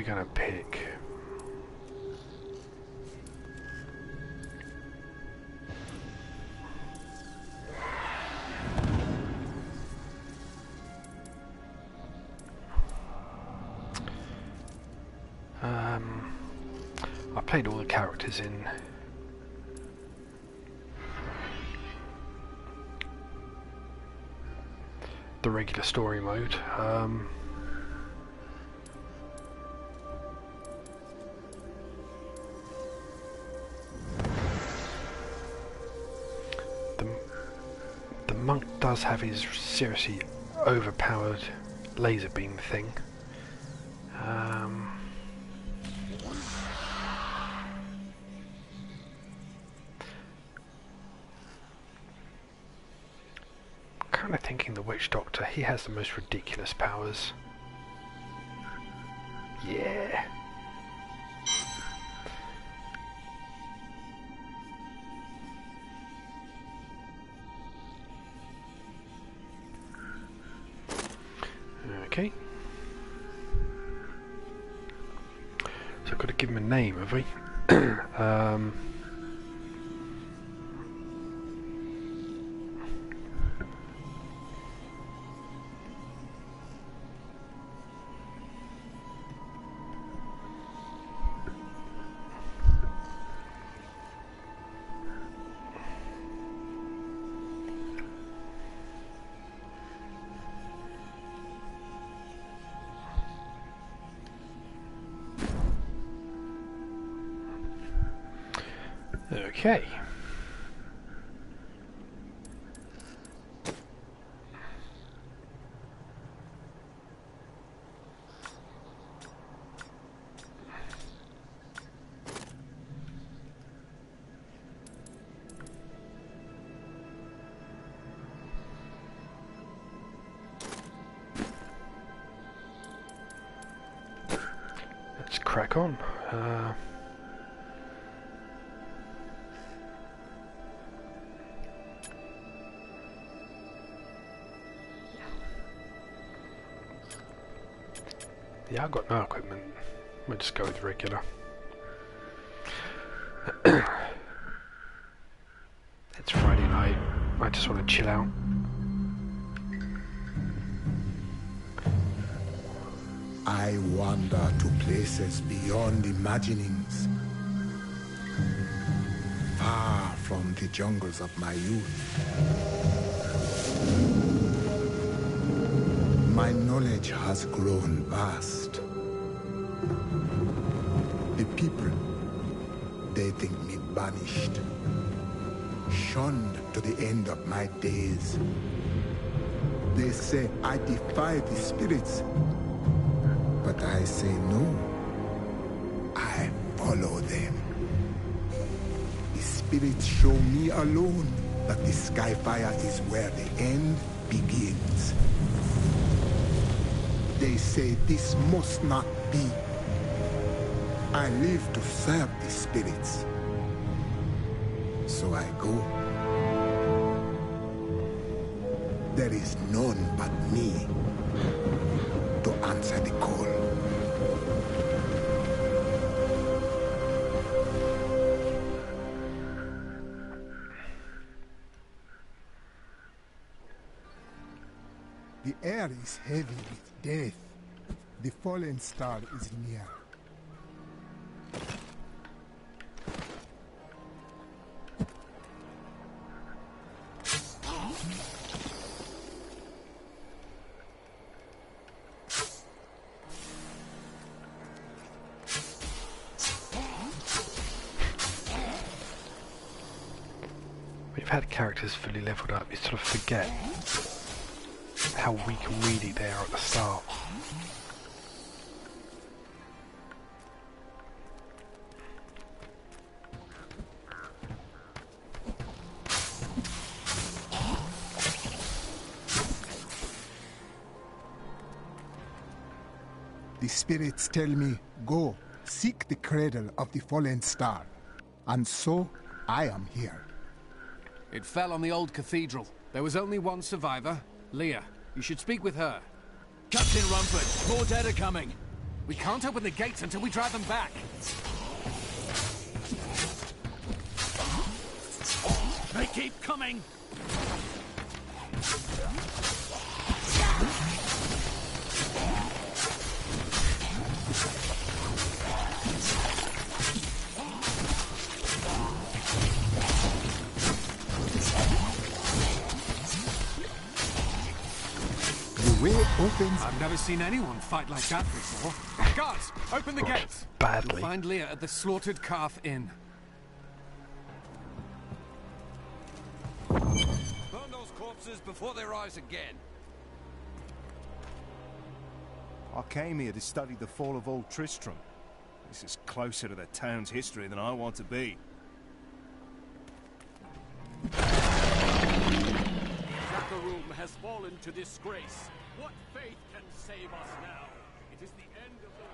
we to pick? Um, I played all the characters in the regular story mode. Um, does have his seriously overpowered laser beam thing. Um, kind of thinking the Witch Doctor, he has the most ridiculous powers. Yeah. A Okay. I've got no equipment. We'll just go with regular. it's Friday night. I just want to chill out. I wander to places beyond imaginings. Far from the jungles of my youth. My knowledge has grown vast. People, they think me banished. Shunned to the end of my days. They say I defy the spirits. But I say no. I follow them. The spirits show me alone that the Skyfire is where the end begins. They say this must not be. I live to serve the spirits. So I go. There is none but me to answer the call. The air is heavy with death. The fallen star is near. Forget how weak and weedy they are at the start. The spirits tell me, go, seek the cradle of the fallen star. And so, I am here. It fell on the old cathedral. There was only one survivor, Leah. You should speak with her. Captain Rumford, more dead are coming. We can't open the gates until we drive them back. They keep coming! The. I've never seen anyone fight like that before. Guards, open the gates! Badly. Find Leah at the Slaughtered Calf Inn. Burn those corpses before they rise again. I came here to study the fall of Old Tristram. This is closer to the town's history than I want to be. Zakarum has fallen to disgrace. What faith can save us now? It is the end of the...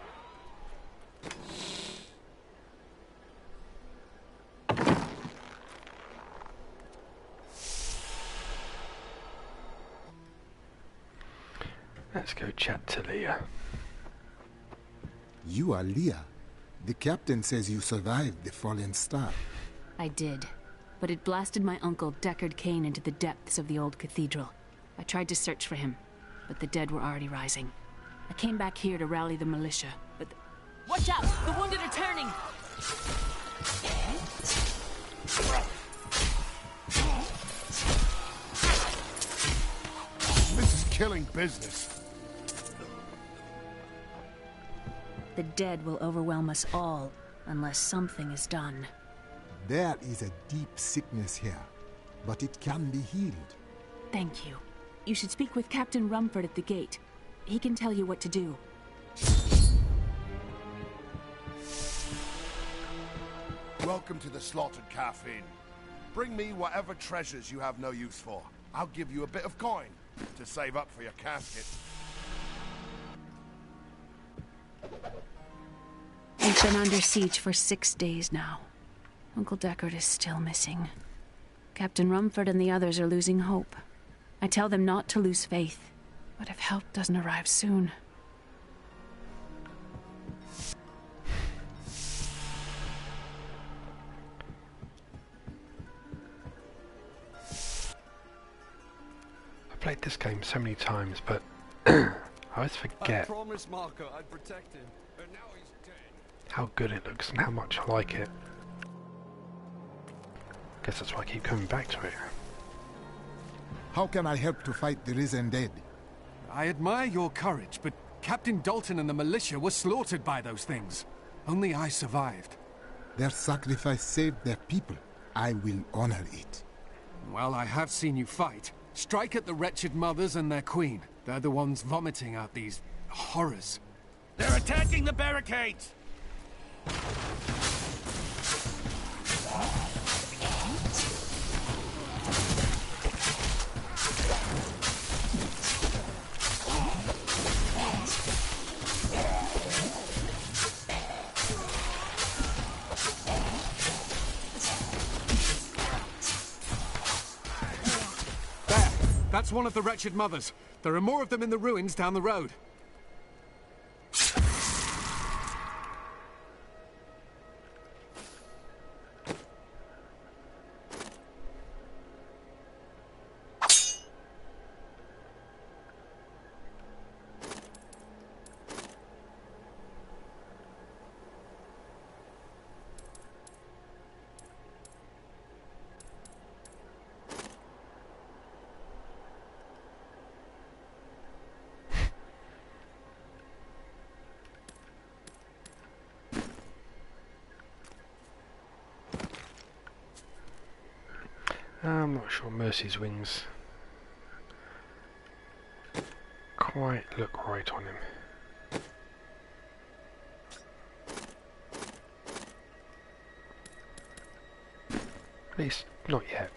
world. Let's go chat to Leah. You are Leah. The captain says you survived the fallen star. I did. But it blasted my uncle, Deckard Cain, into the depths of the old cathedral. I tried to search for him, but the dead were already rising. I came back here to rally the militia, but. The... Watch out! The wounded are turning! This is killing business. The dead will overwhelm us all, unless something is done. There is a deep sickness here, but it can be healed. Thank you. You should speak with Captain Rumford at the gate. He can tell you what to do. Welcome to the Slaughtered Calf Inn. Bring me whatever treasures you have no use for. I'll give you a bit of coin to save up for your casket. We've been under siege for six days now. Uncle Deckard is still missing. Captain Rumford and the others are losing hope. I tell them not to lose faith, but if help doesn't arrive soon. I've played this game so many times, but I always forget promised Marco I'd protect him, but now he's dead. how good it looks and how much I like it. I Guess that's why I keep coming back to it. How can I help to fight the risen dead? I admire your courage, but Captain Daltyn and the militia were slaughtered by those things. Only I survived. Their sacrifice saved their people. I will honor it. Well, I have seen you fight. Strike at the wretched mothers and their queen. They're the ones vomiting out these horrors. They're attacking the barricades! That's one of the wretched mothers. There are more of them in the ruins down the road. I'm not sure Mercy's wings quite look right on him. At least, not yet.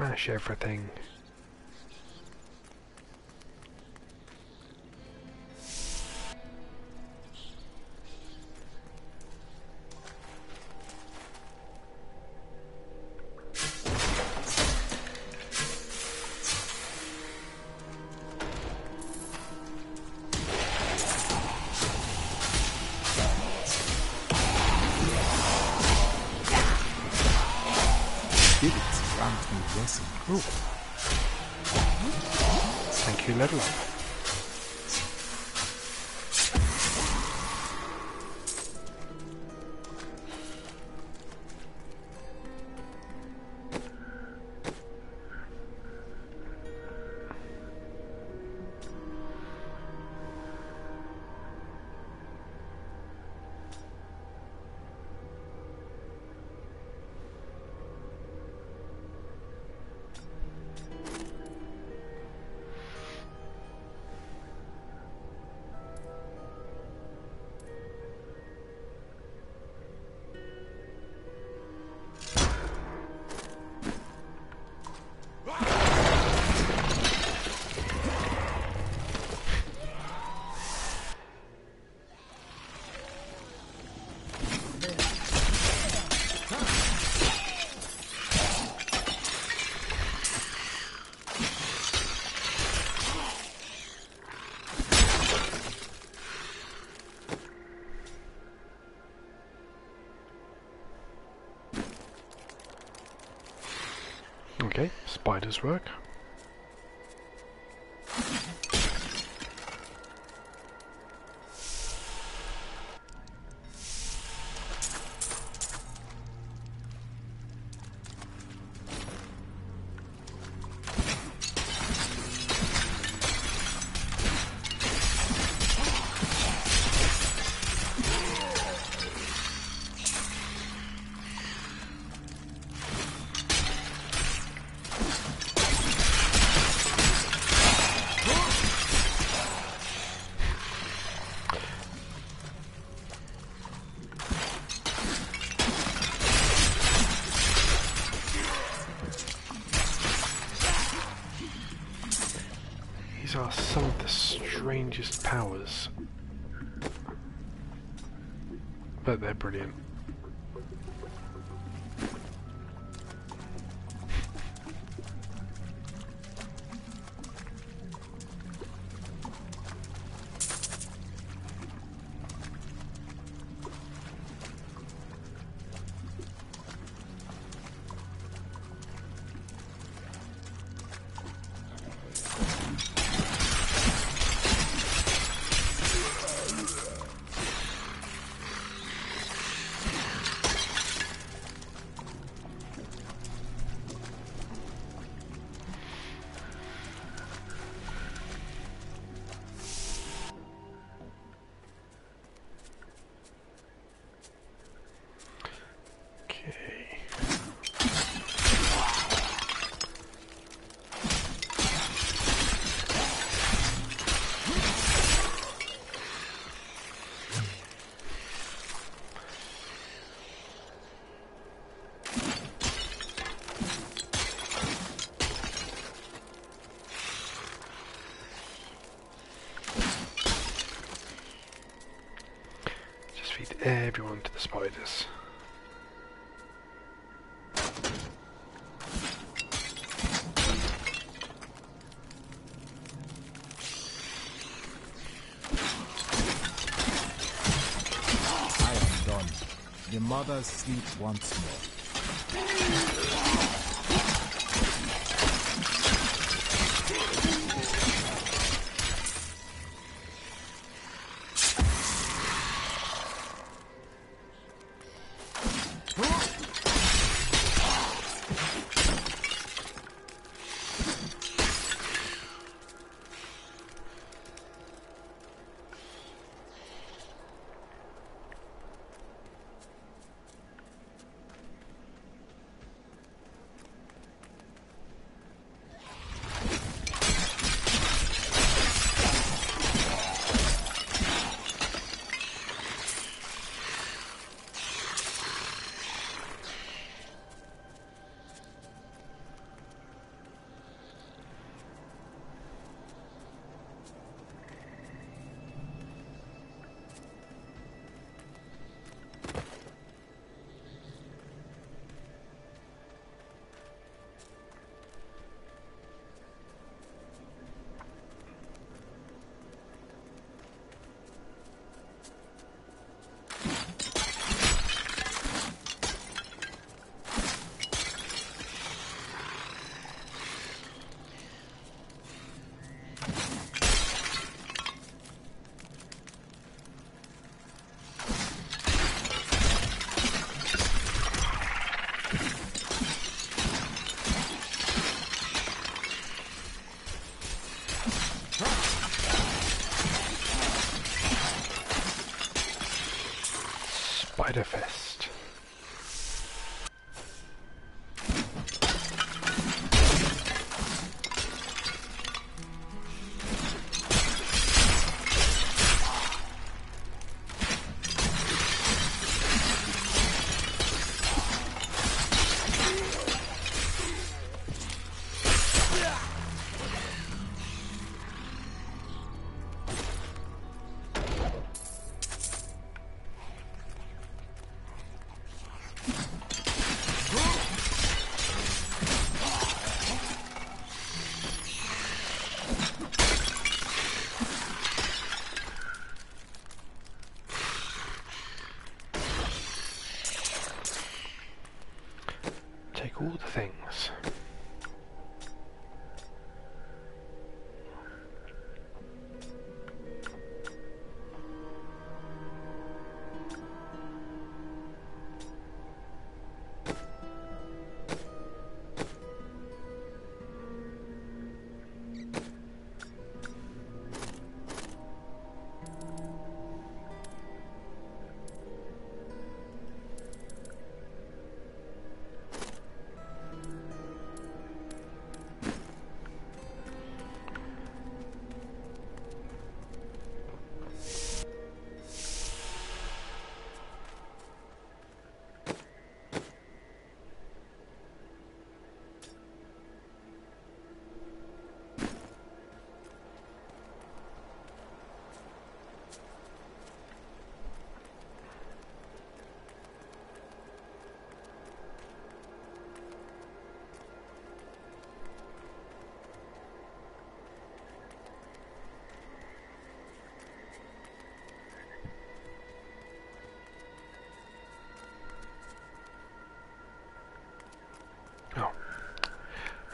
Smash everything. Spiders work. Powers. But they're brilliant. The mothers sleep once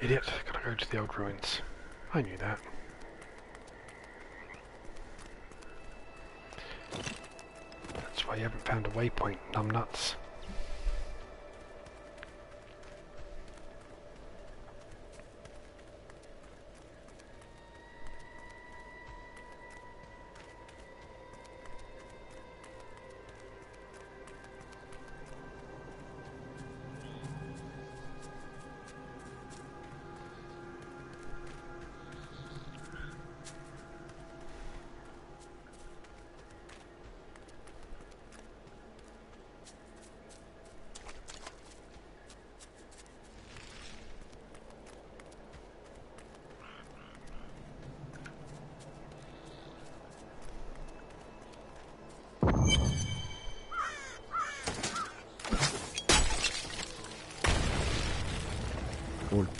Idiot, gotta go to the old ruins. I knew that. That's why you haven't found a waypoint, numbnuts.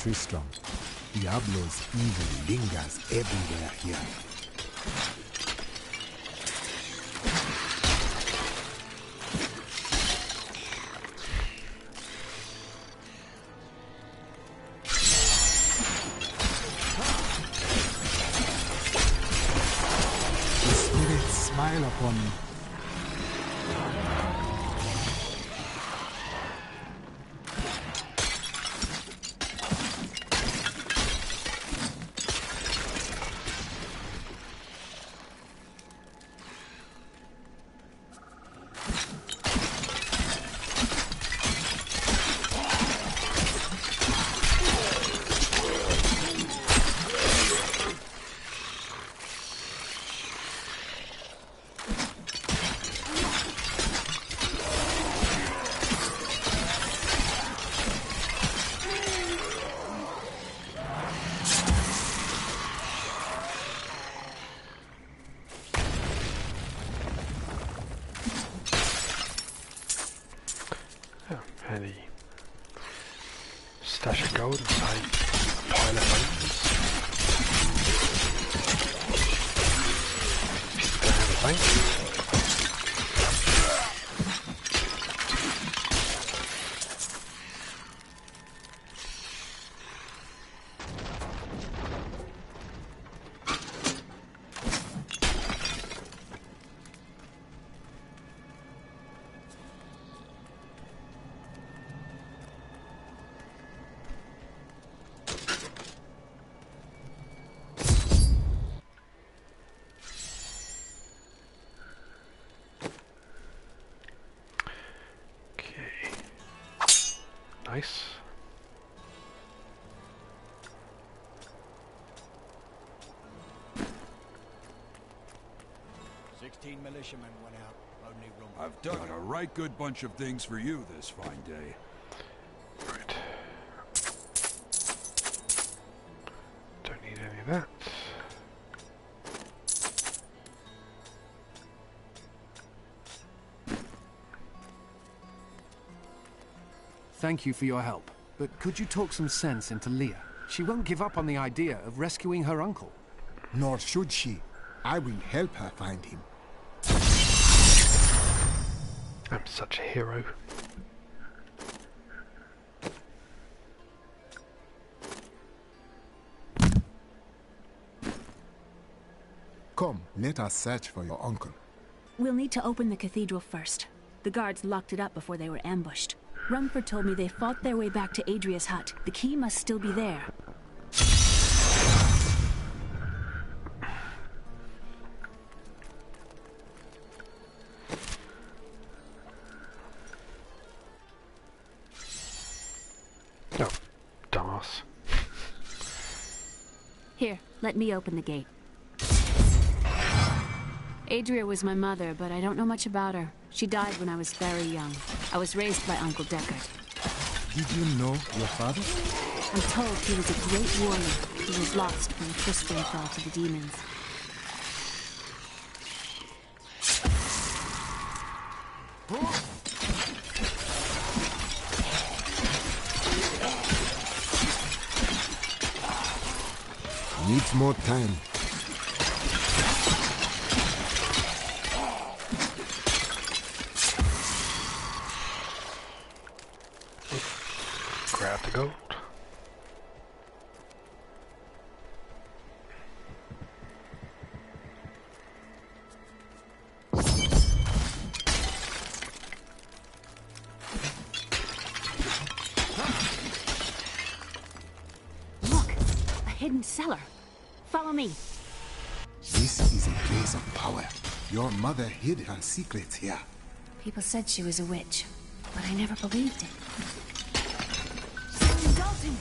Tristram. Diablo's evil lingers everywhere here. Of gold inside Sixteen militiamen went out. Only room. I've done a right good bunch of things for you this fine day. Right. Don't need any of that. Thank you for your help. But could you talk some sense into Leah? She won't give up on the idea of rescuing her uncle. Nor should she. I will help her find him. Such a hero. Come, let us search for your uncle. We'll need to open the cathedral first. The guards locked it up before they were ambushed. Rumford told me they fought their way back to Adria's hut. The key must still be there. Let me open the gate. Adria was my mother, but I don't know much about her. She died when I was very young. I was raised by Uncle Deckard. Did you know your father? I'm told he was a great warrior who was lost when Tristram fell to the demons. Needs more time. Her here. People said she was a witch, but I never believed it. Captain Daltyn!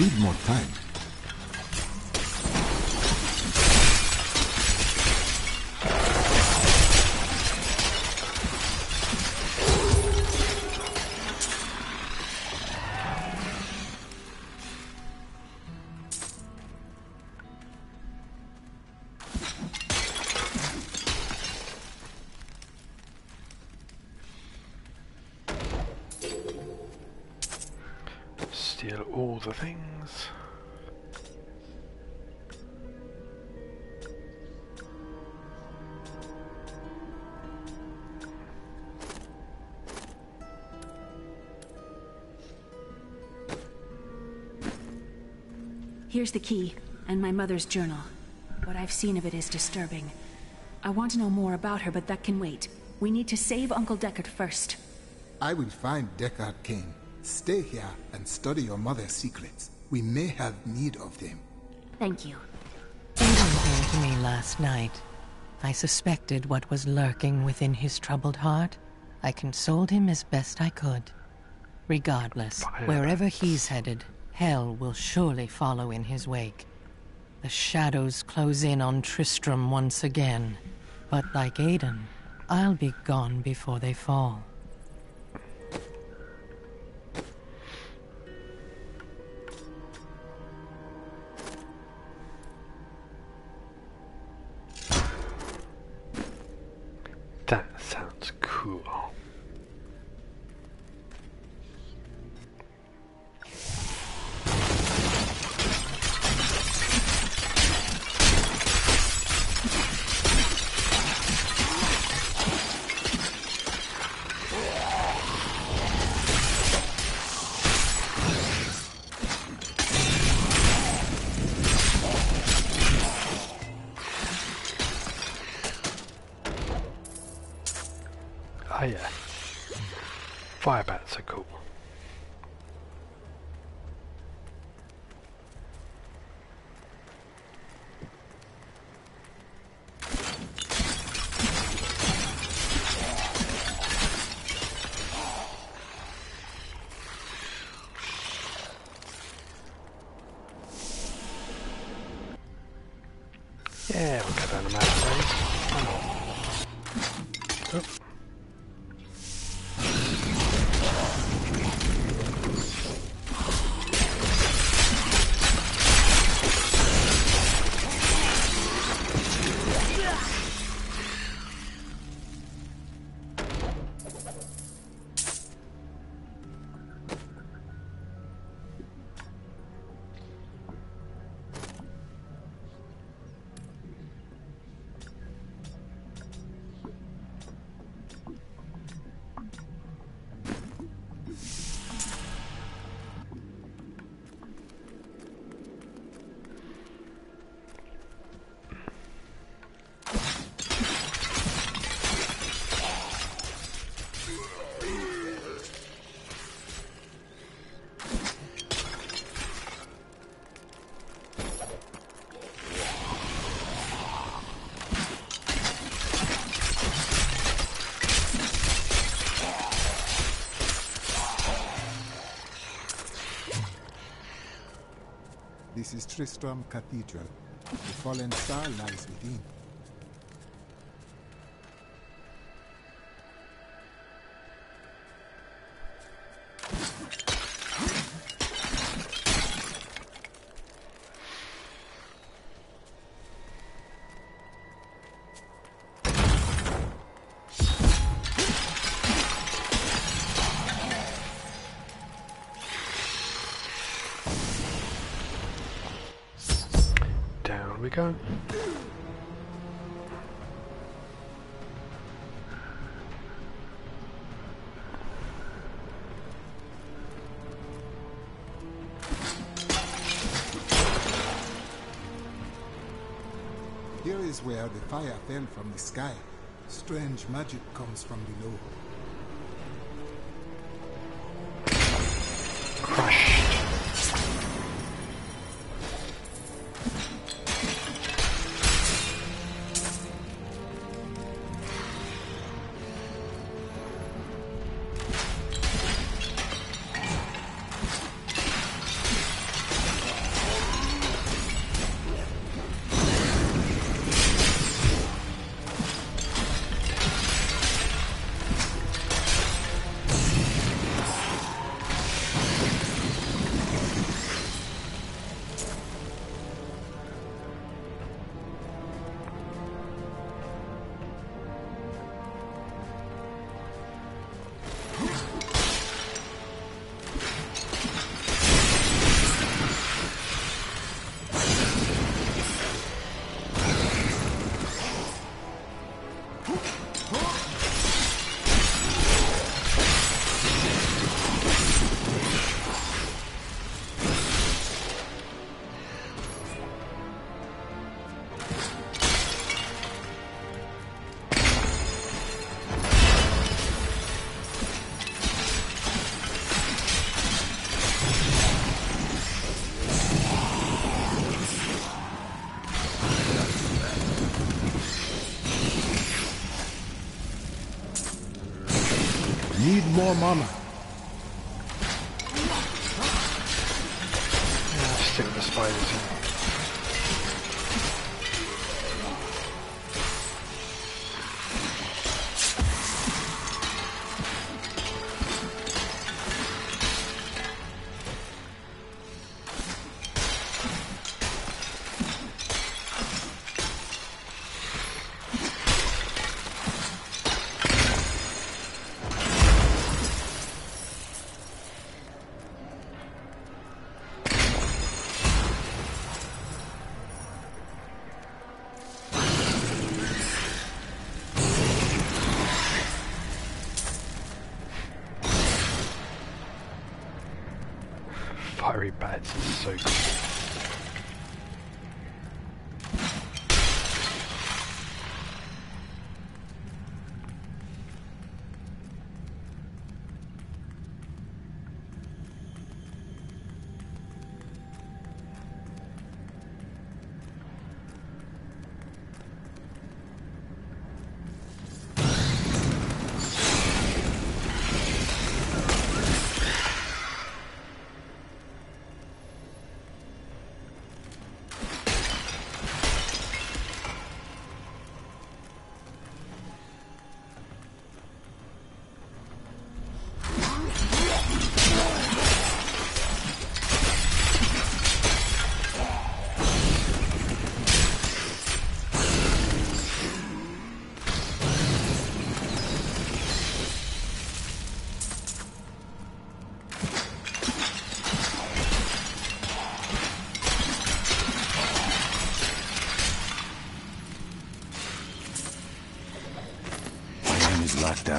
Need more time. The key, and my mother's journal. What I've seen of it is disturbing. I want to know more about her, but that can wait. We need to save Uncle Deckard first. I will find Deckard Cain. Stay here and study your mother's secrets. We may have need of them. Thank you. Aidan came to me last night. I suspected what was lurking within his troubled heart. I consoled him as best I could. Regardless, wherever he's headed, hell will surely follow in his wake. The shadows close in on Tristram once again. But like Aidan, I'll be gone before they fall. Bats Tristram Cathedral. The fallen star lies within. Is where the fire fell from the sky. Strange magic comes from below. Need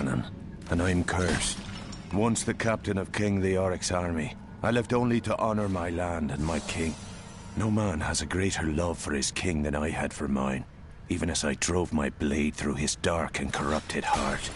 and I'm cursed. Once the captain of King Leoric's army, I lived only to honor my land and my king. No man has a greater love for his king than I had for mine, even as I drove my blade through his dark and corrupted heart.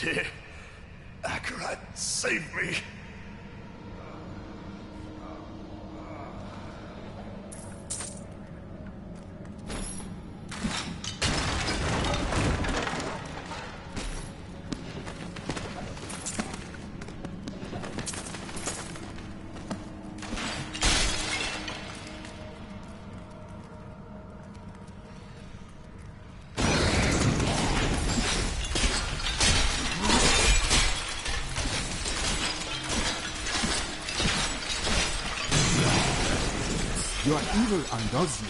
Trapped evil undoes you.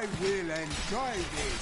I will enjoy this.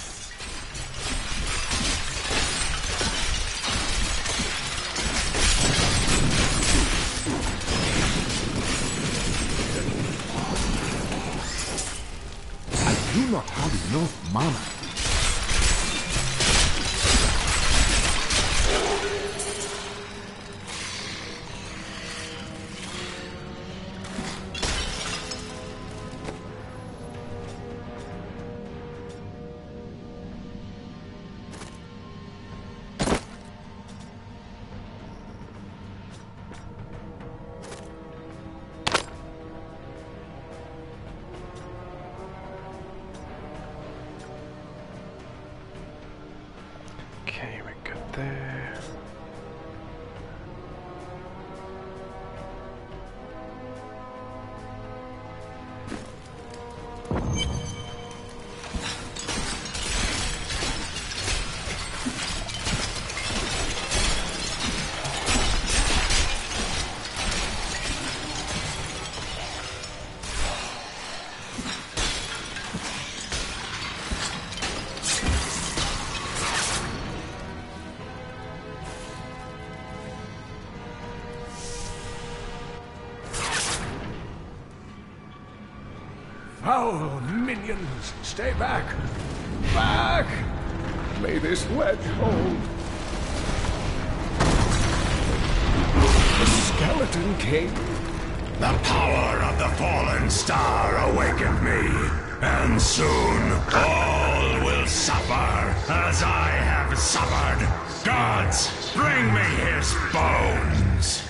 Foul minions, stay back! Back! May this wedge hold. The Skeleton King? The power of the fallen star awakened me, and soon all will suffer as I have suffered. Gods, bring me his bones!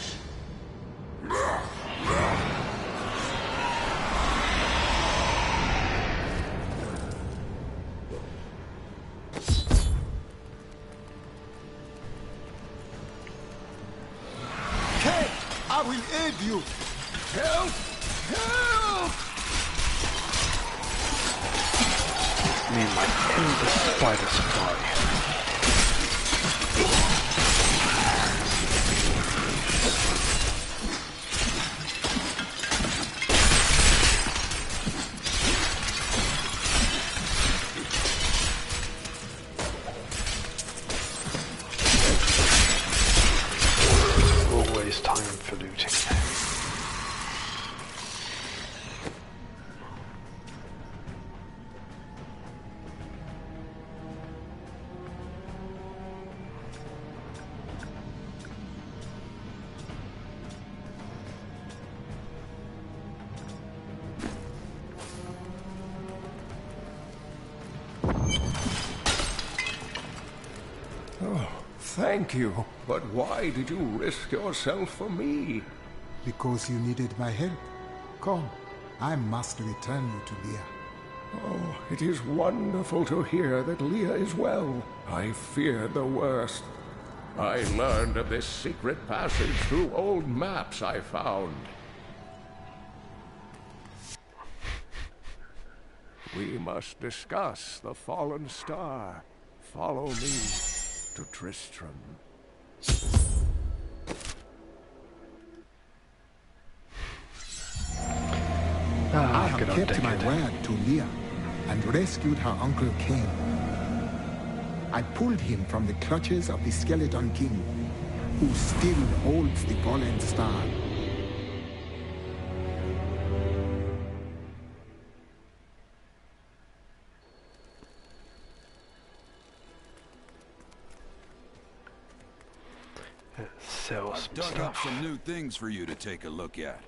Thank you. But why did you risk yourself for me? Because you needed my help. Come, I must return you to Leah. Oh, it is wonderful to hear that Leah is well. I feared the worst. I learned of this secret passage through old maps I found. We must discuss the fallen star. Follow me to Tristram. Ah, I have kept my word to Leah and rescued her uncle Cain. I pulled him from the clutches of the Skeleton King, who still holds the fallen star. Dug up some new things for you to take a look at.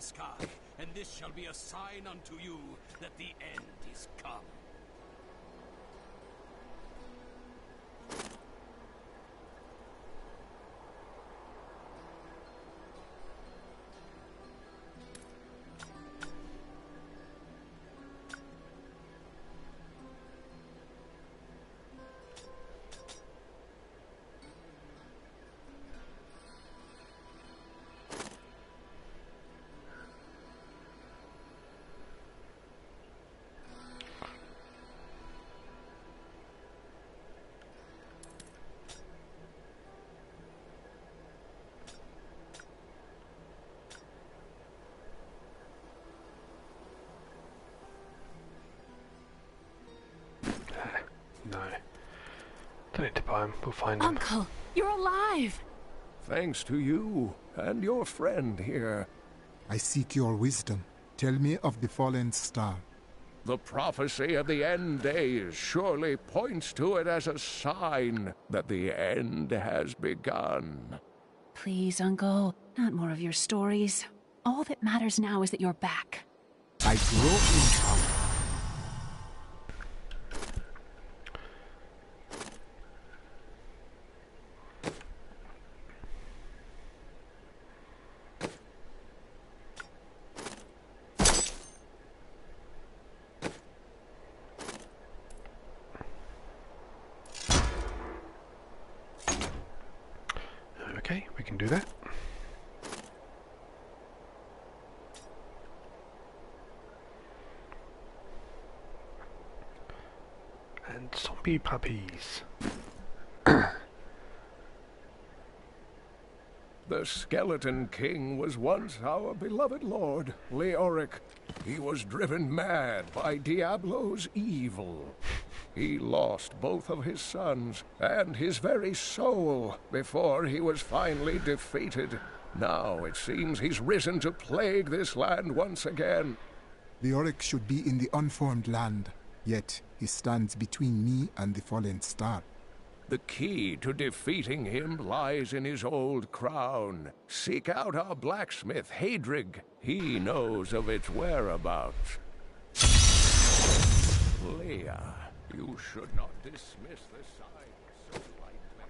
The sky, and this shall be a sign unto you that the end is come. Don't need to buy him. We'll find him. Uncle, you're alive! Thanks to you and your friend here. I seek your wisdom. Tell me of the fallen star. The prophecy of the end days surely points to it as a sign that the end has begun. Please, Uncle, not more of your stories. All that matters now is that you're back. I grow in power. Okay, we can do that. And zombie puppies. The Skeleton King was once our beloved lord, Leoric. He was driven mad by Diablo's evil. He lost both of his sons and his very soul before he was finally defeated. Now it seems he's risen to plague this land once again. Leoric should be in the unformed land, yet he stands between me and the fallen star. The key to defeating him lies in his old crown. Seek out our blacksmith, Haedrig. He knows of its whereabouts. Leah, you should not dismiss the signs so lightly.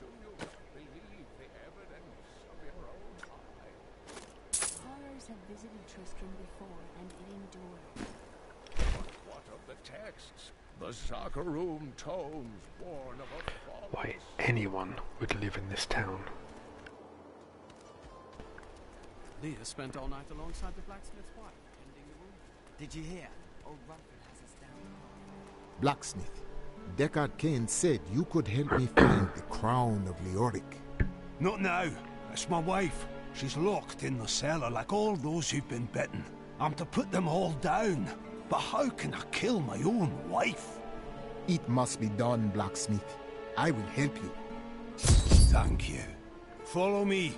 Do you not believe the evidence of your own eyes? Horrors have visited Tristram before, and it endured. But what of the texts? The Zakarum tomes born of a Why anyone would live in this town. Leah spent all night alongside the blacksmith's wife, tending the wound. Did you hear? Old Rumford has us down. Blacksmith, Deckard Cain said you could help me find the crown of Leoric. Not now. It's my wife. She's locked in the cellar like all those who've been bitten. I'm to put them all down. But how can I kill my own wife? It must be done, blacksmith. I will help you. Thank you. Follow me.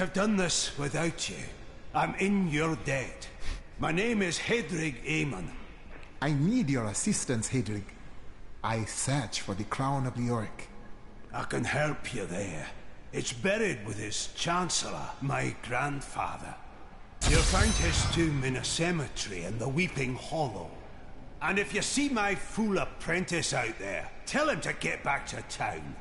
Have done this without you. I'm in your debt. My name is Haedrig Eamon. I need your assistance, Haedrig. I search for the crown of Leoric. I can help you there. It's buried with his chancellor, my grandfather. You'll find his tomb in a cemetery in the Weeping Hollow. And if you see my fool apprentice out there, tell him to get back to town.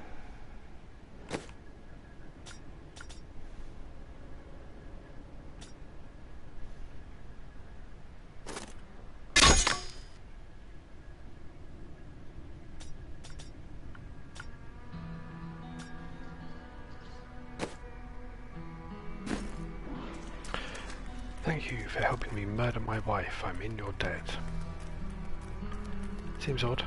Wife. I'm in your debt. Seems odd.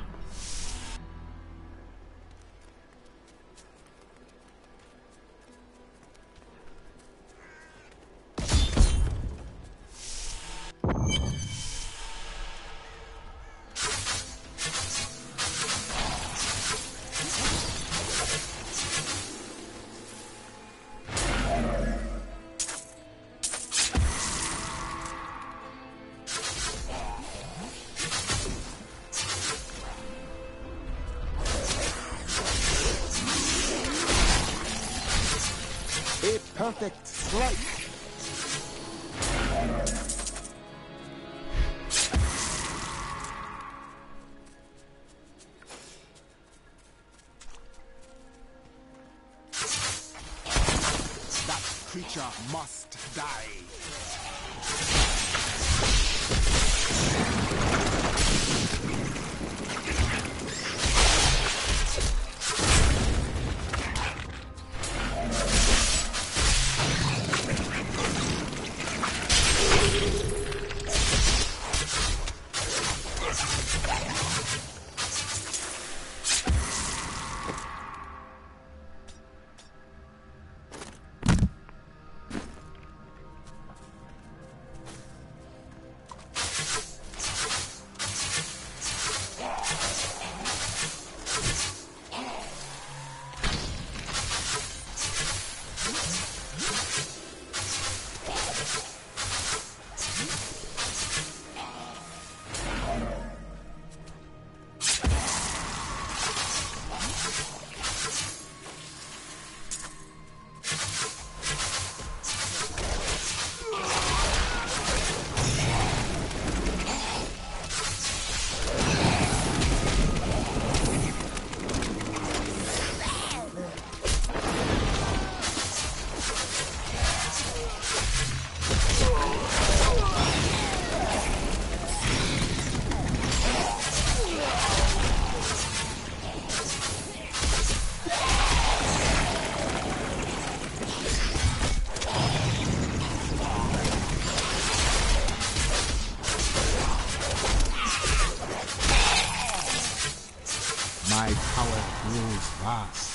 My power grows vast.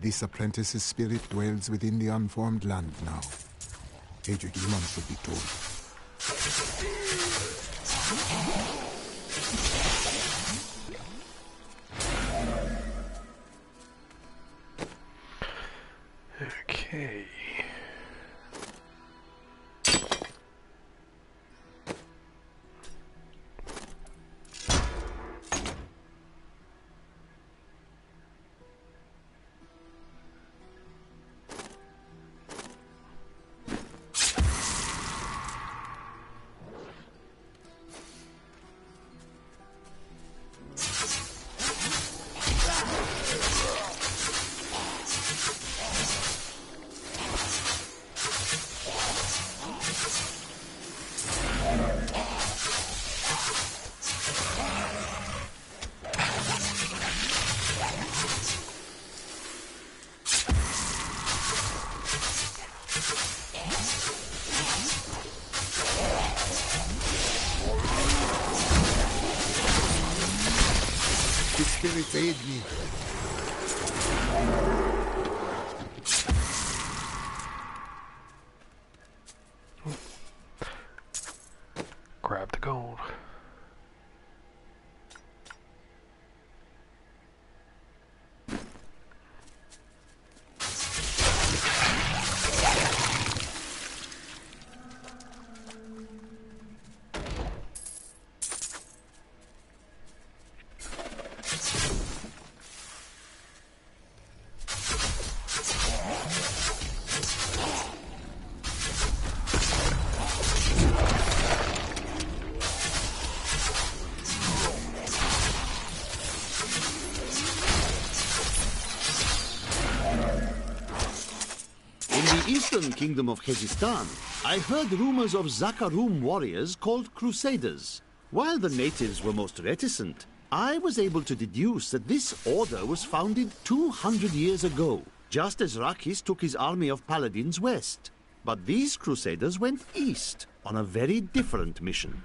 This apprentice's spirit dwells within the unformed land now. Eamon should be told. The eastern kingdom of Kehjistan, I heard rumors of Zakarum warriors called Crusaders. While the natives were most reticent, I was able to deduce that this order was founded 200 years ago, just as Rakkis took his army of paladins west. But these Crusaders went east on a very different mission.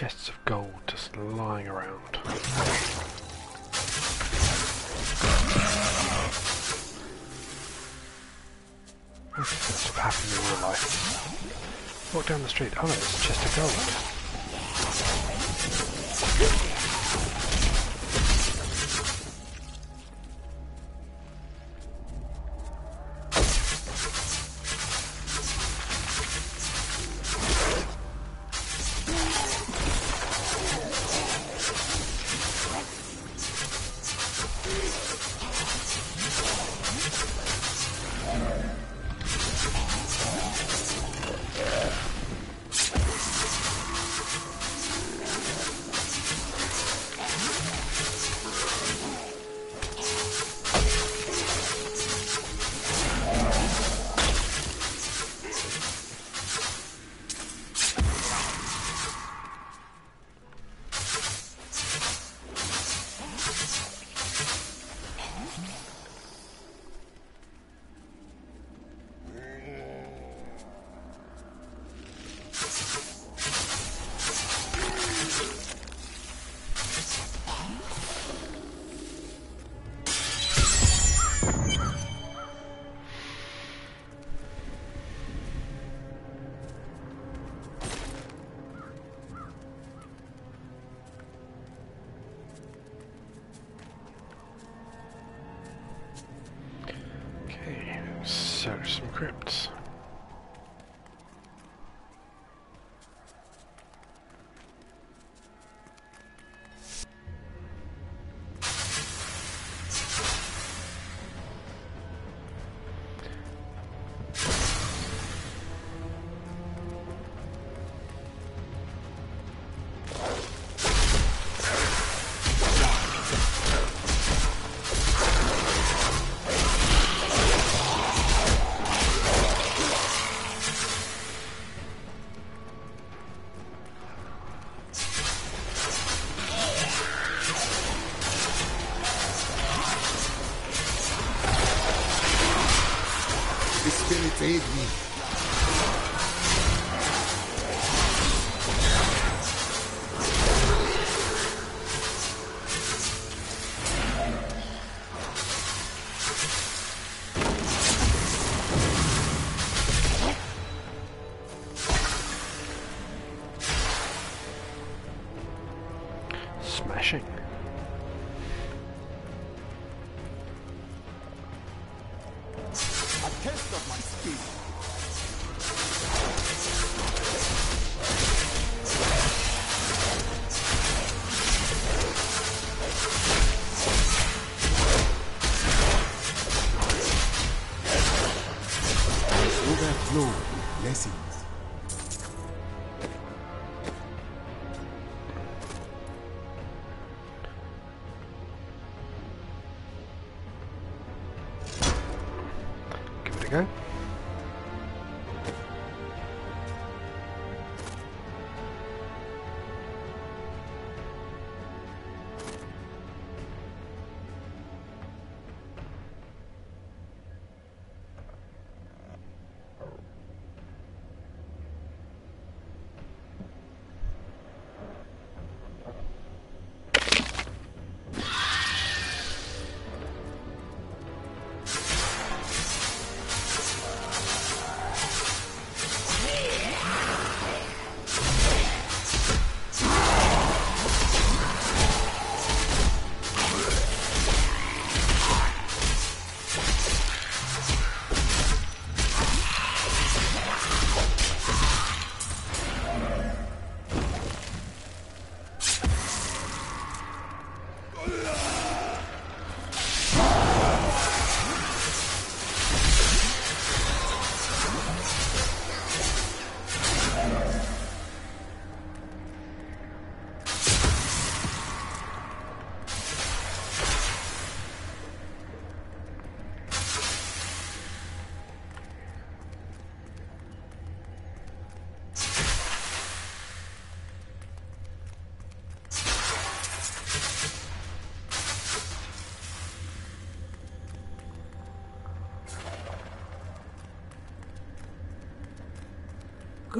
Chests of gold just lying around. What That's what happened in real life. Walk down the street. Oh no, it's a chest of gold.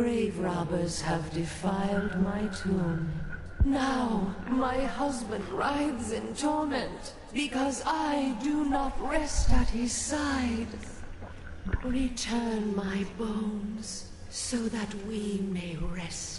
Grave robbers have defiled my tomb. Now my husband writhes in torment because I do not rest at his side. Return my bones so that we may rest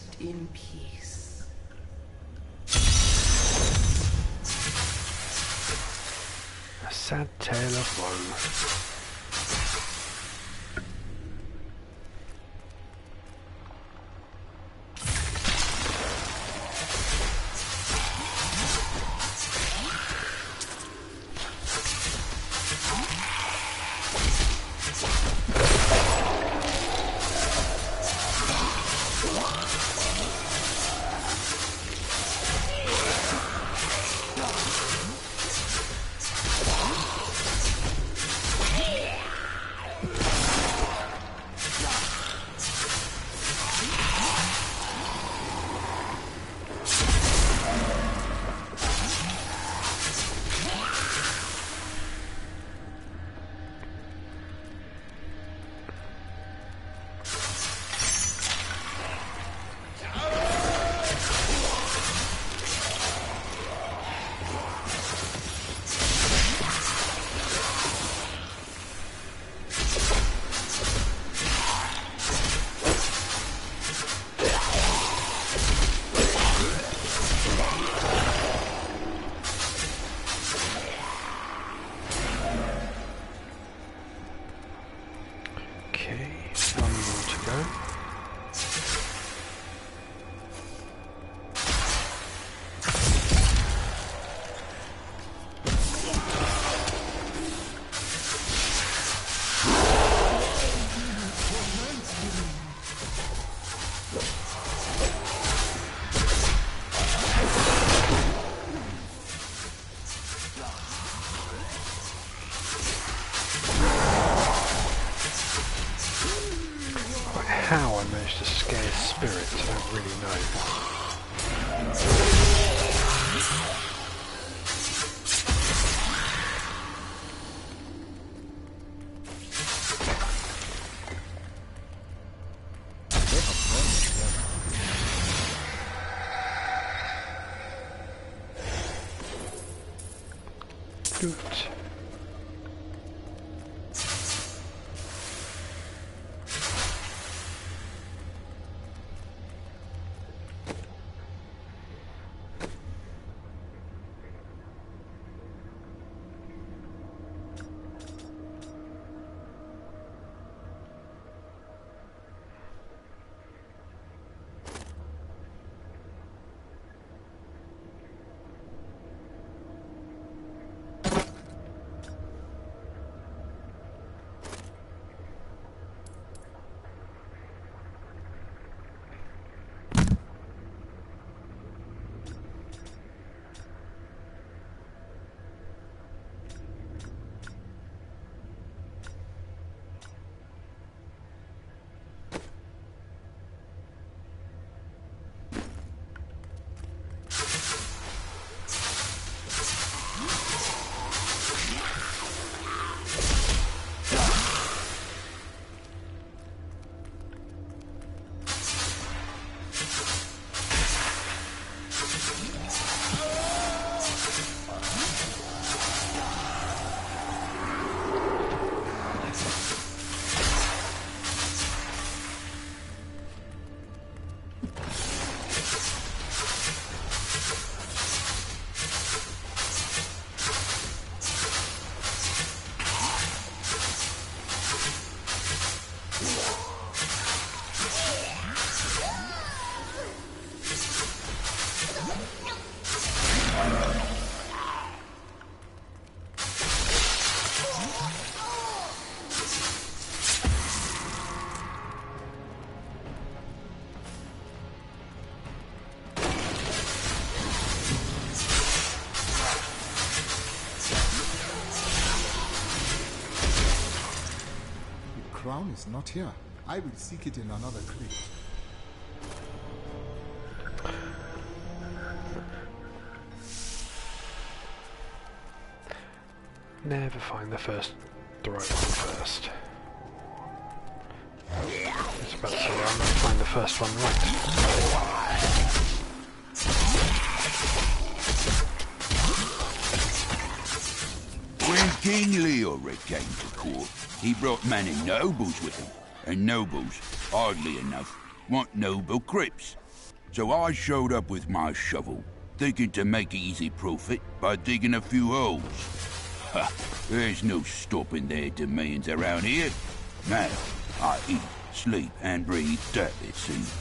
is not here. I will seek it in another crate. Never find the first, the right one first. It's about to say, I'm not playing the first one right. When King Leoric came to court, he brought many nobles with him. And nobles, oddly enough, want noble crypts. So I showed up with my shovel, thinking to make easy profit by digging a few holes. Ha! There's no stopping their demands around here. Now, I eat, sleep, and breathe dirt, it seems.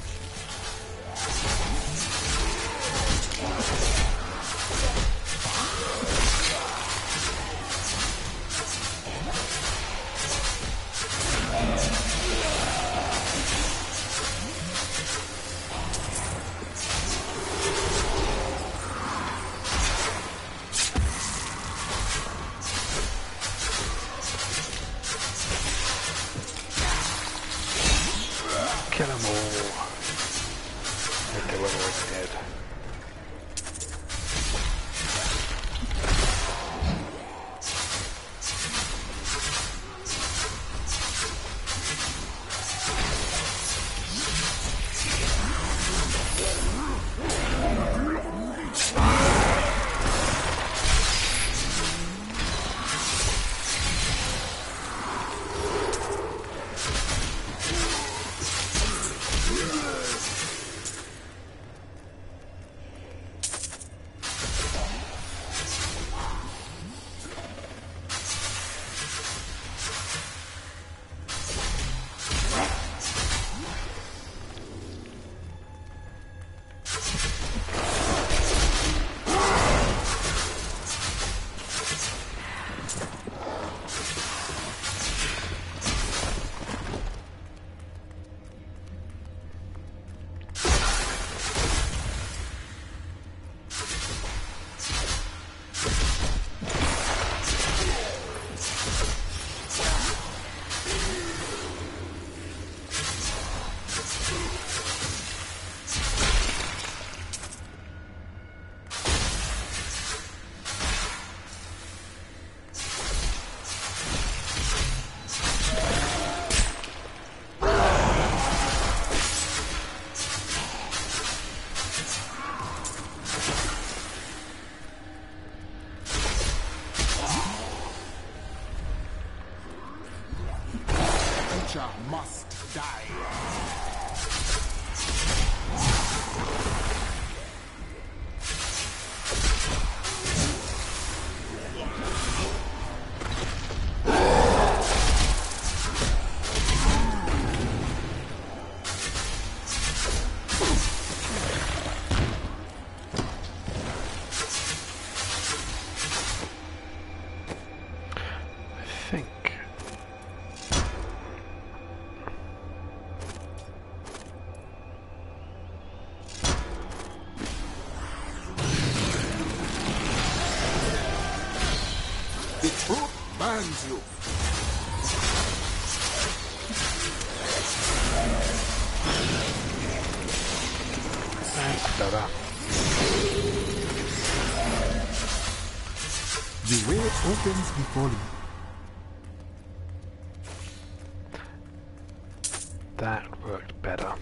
Opens before you. That worked better.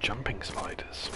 Jumping spiders.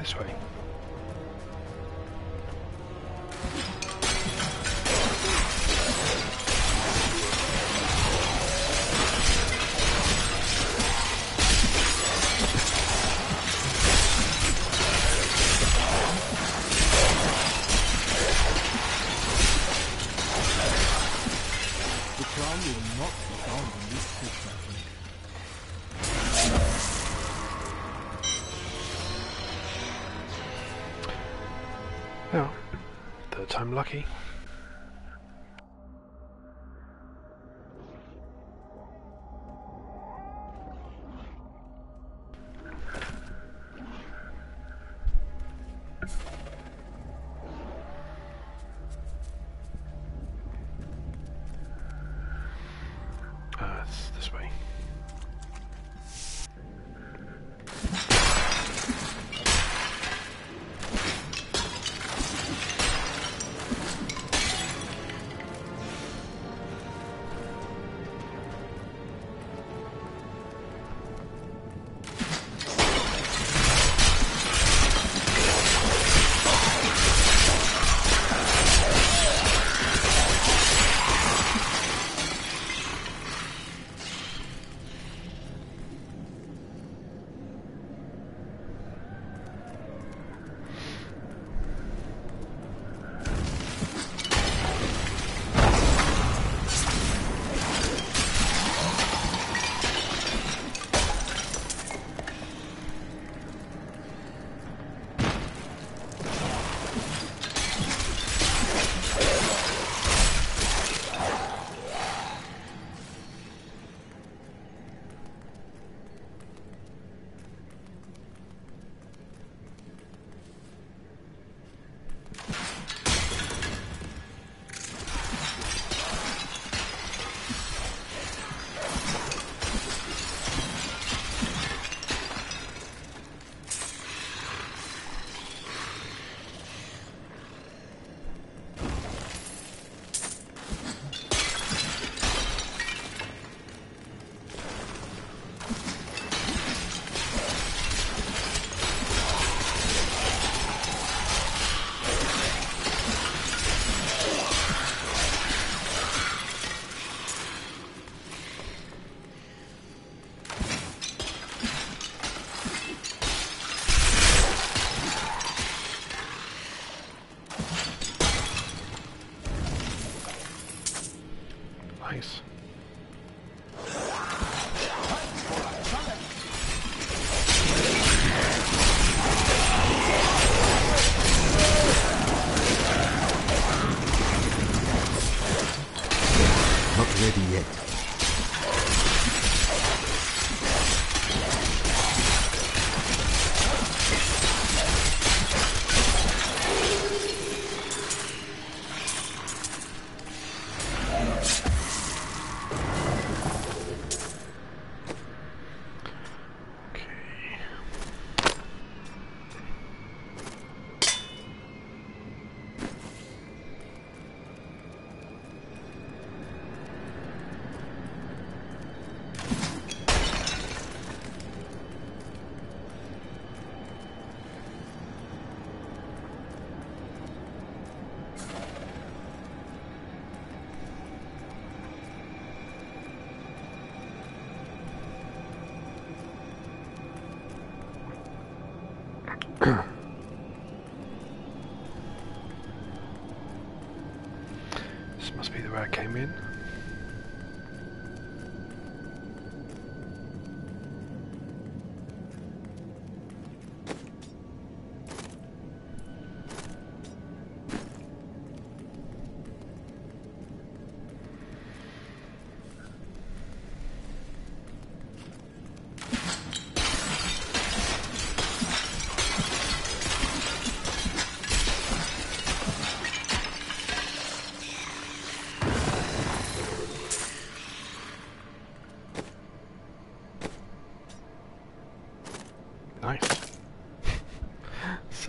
This way. Time lucky.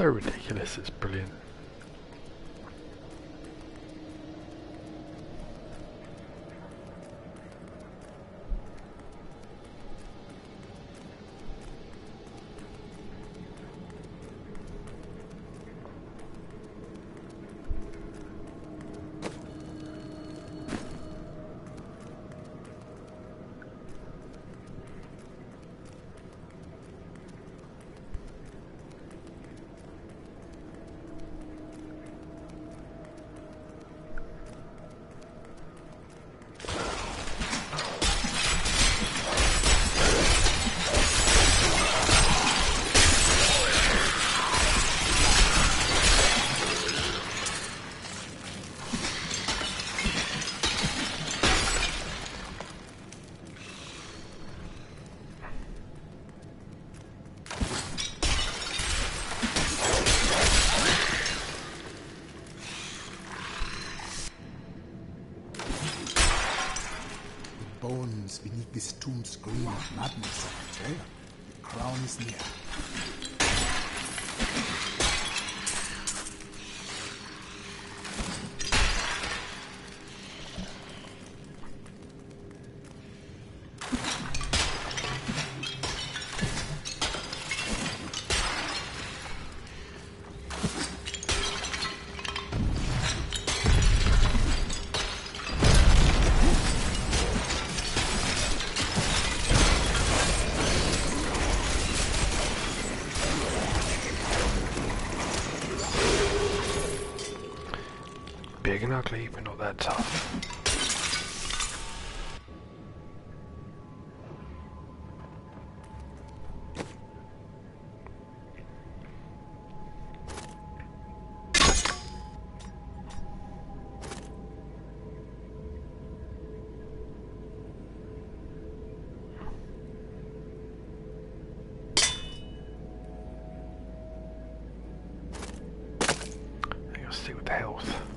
So ridiculous, it's brilliant. Tomb screams madness and betrayal. The crown is near. Big and ugly, but not that tough. I think I'll with the health.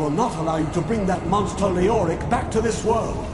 Will not allow you to bring that monster Leoric back to this world.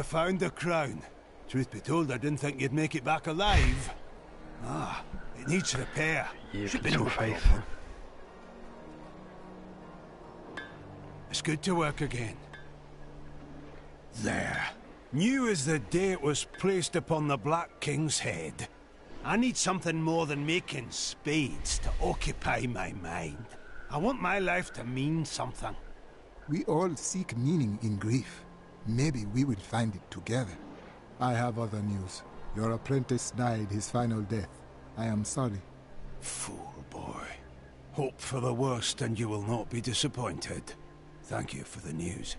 You found the crown. Truth be told, I didn't think you'd make it back alive. Ah, it needs repair. You've Should be little no faith. It's good to work again. There. New as the day it was placed upon the Black King's head. I need something more than making spades to occupy my mind. I want my life to mean something. We all seek meaning in grief. Maybe we will find it together. I have other news. Your apprentice died his final death. I am sorry. Fool boy. Hope for the worst and you will not be disappointed. Thank you for the news.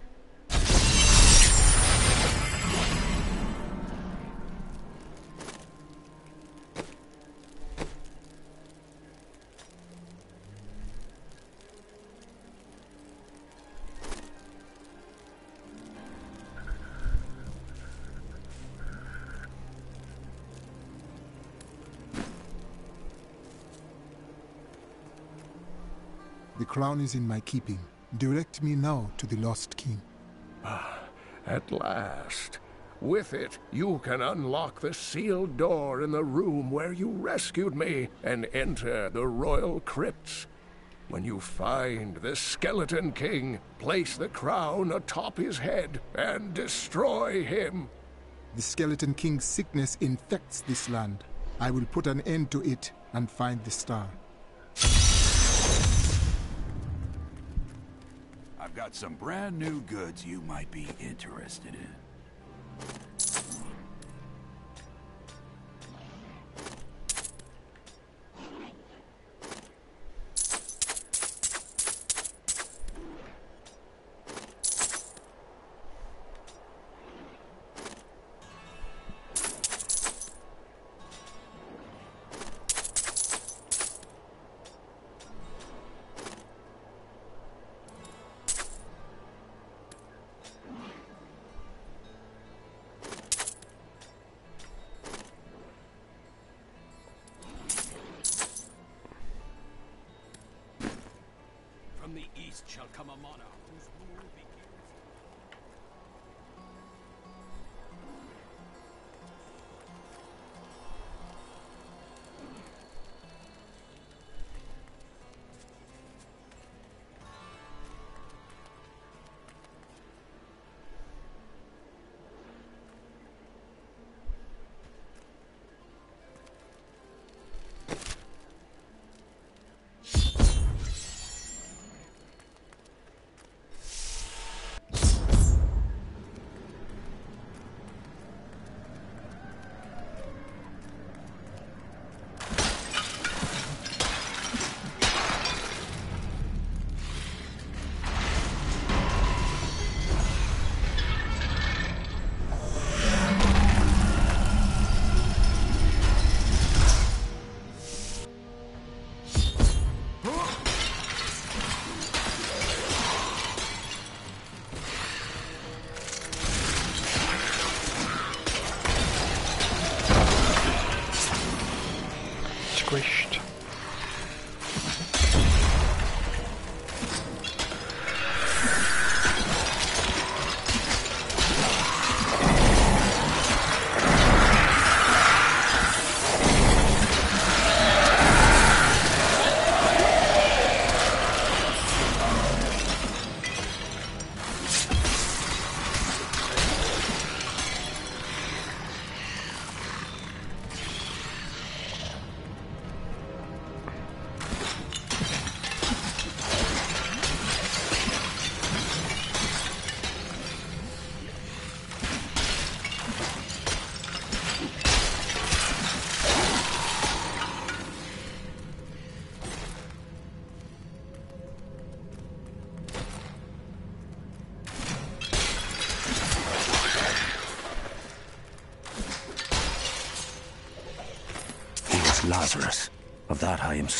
Crown is in my keeping. Direct me now to the Lost King. Ah, at last. With it, you can unlock the sealed door in the room where you rescued me and enter the royal crypts. When you find the Skeleton King, place the crown atop his head and destroy him. The Skeleton King's sickness infects this land. I will put an end to it and find the star. Got some brand new goods you might be interested in.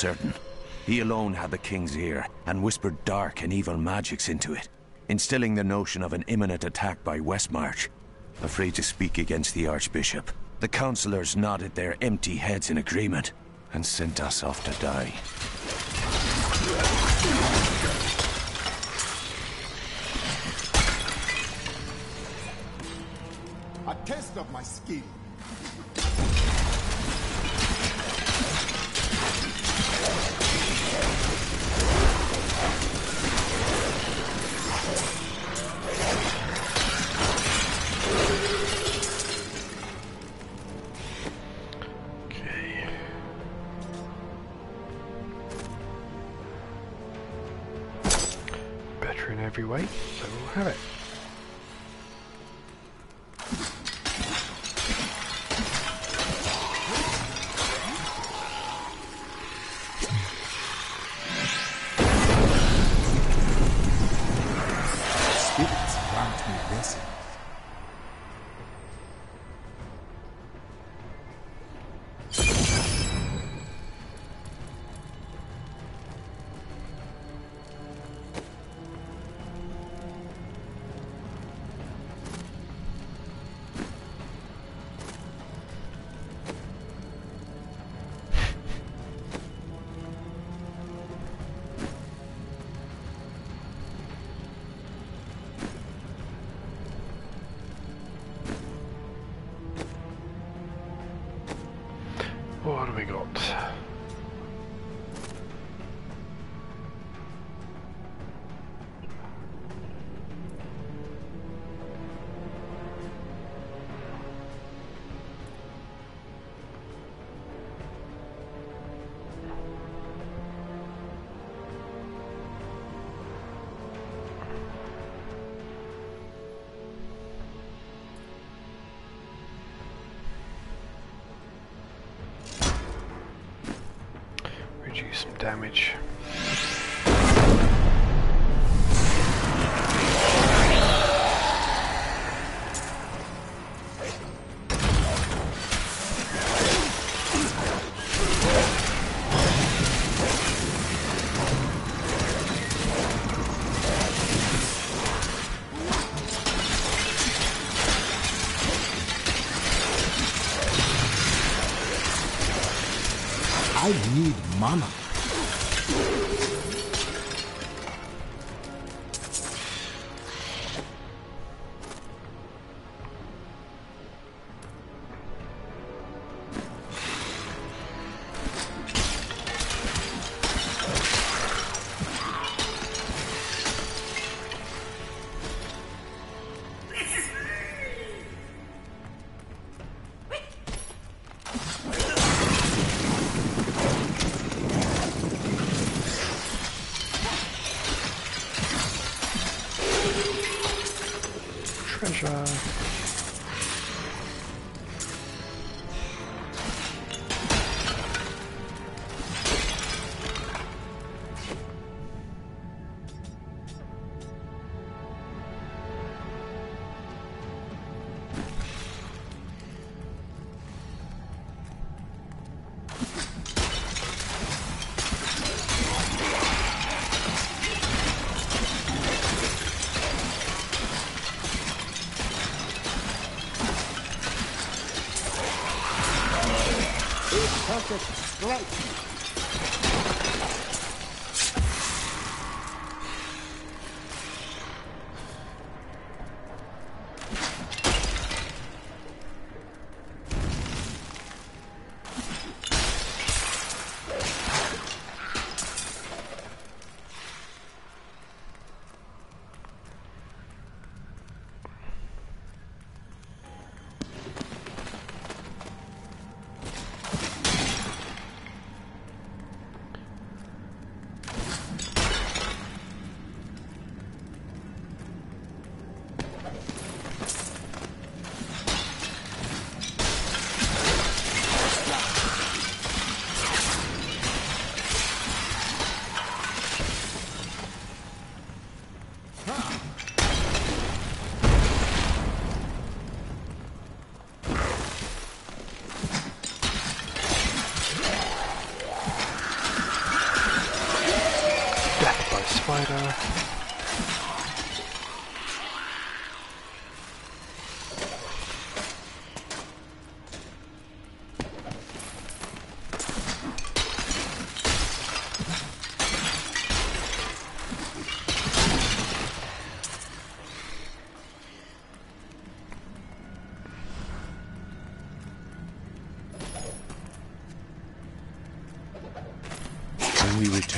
Certain. He alone had the king's ear and whispered dark and evil magics into it, instilling the notion of an imminent attack by Westmarch. Afraid to speak against the Archbishop, the councillors nodded their empty heads in agreement and sent us off to die. A test of my skill. Some damage. Treasure.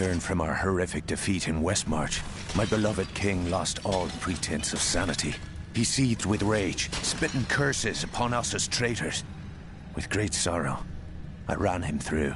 Returned from our horrific defeat in Westmarch, my beloved king lost all pretense of sanity. He seethed with rage, spitting curses upon us as traitors. With great sorrow, I ran him through.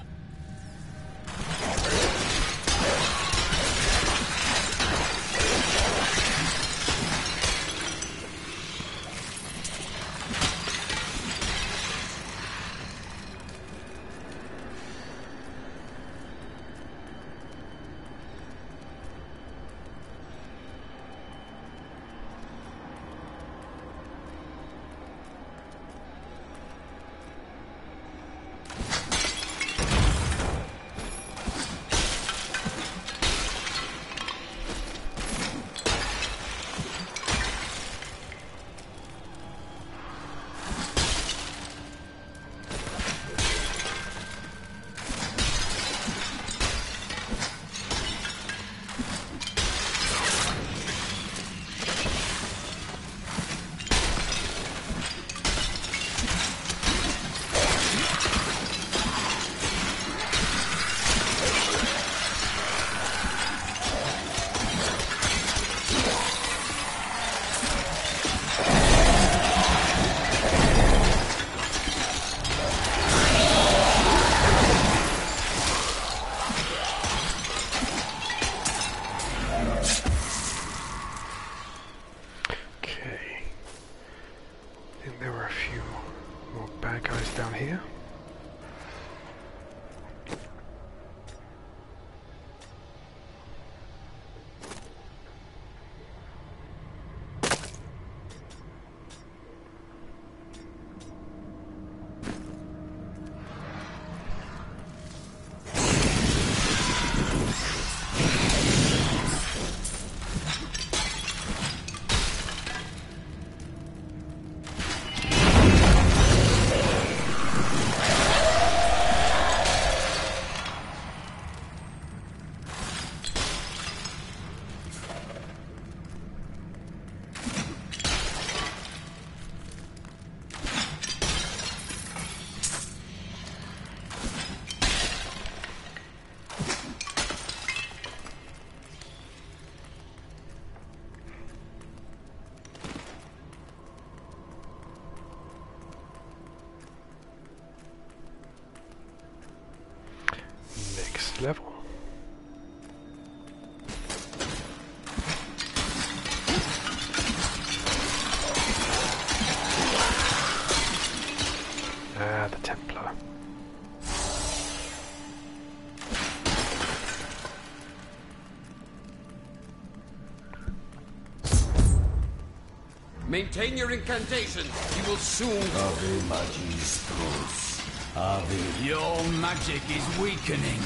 Maintain your incantation. You will soon. Ave Magistros. Ave. Your magic is weakening.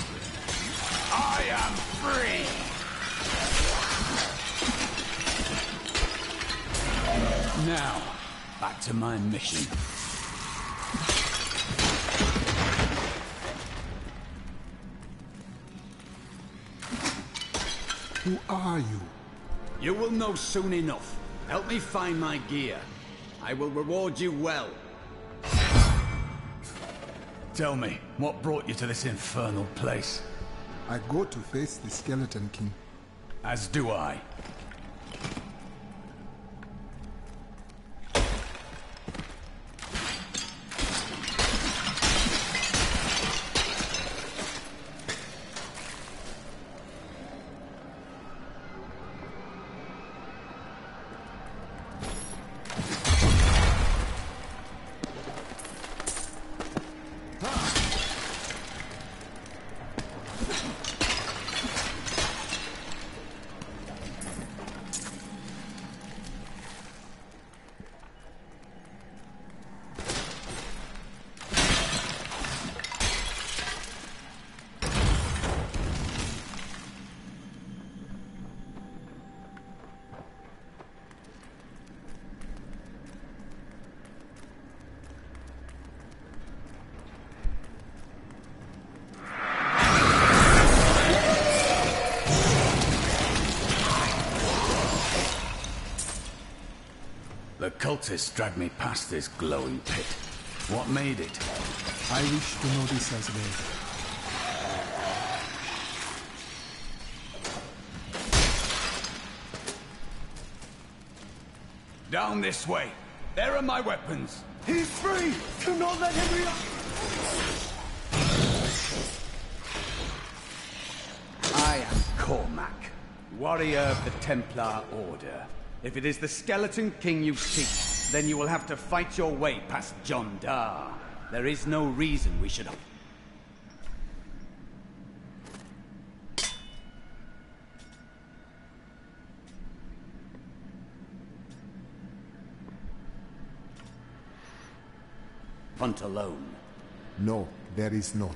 I am free. Now, back to my mission. Who are you? You will know soon enough. Help me find my gear. I will reward you well. Tell me, what brought you to this infernal place? I go to face the Skeleton King. As do I. cultists dragged me past this glowing pit. What made it? I wish to know this as well. Down this way. There are my weapons. He's free! Do not let him re- I am Kormac, warrior of the Templar Order. If it is the Skeleton King you seek, then you will have to fight your way past Jondar. There is no reason we should... Hunt alone. No, there is not.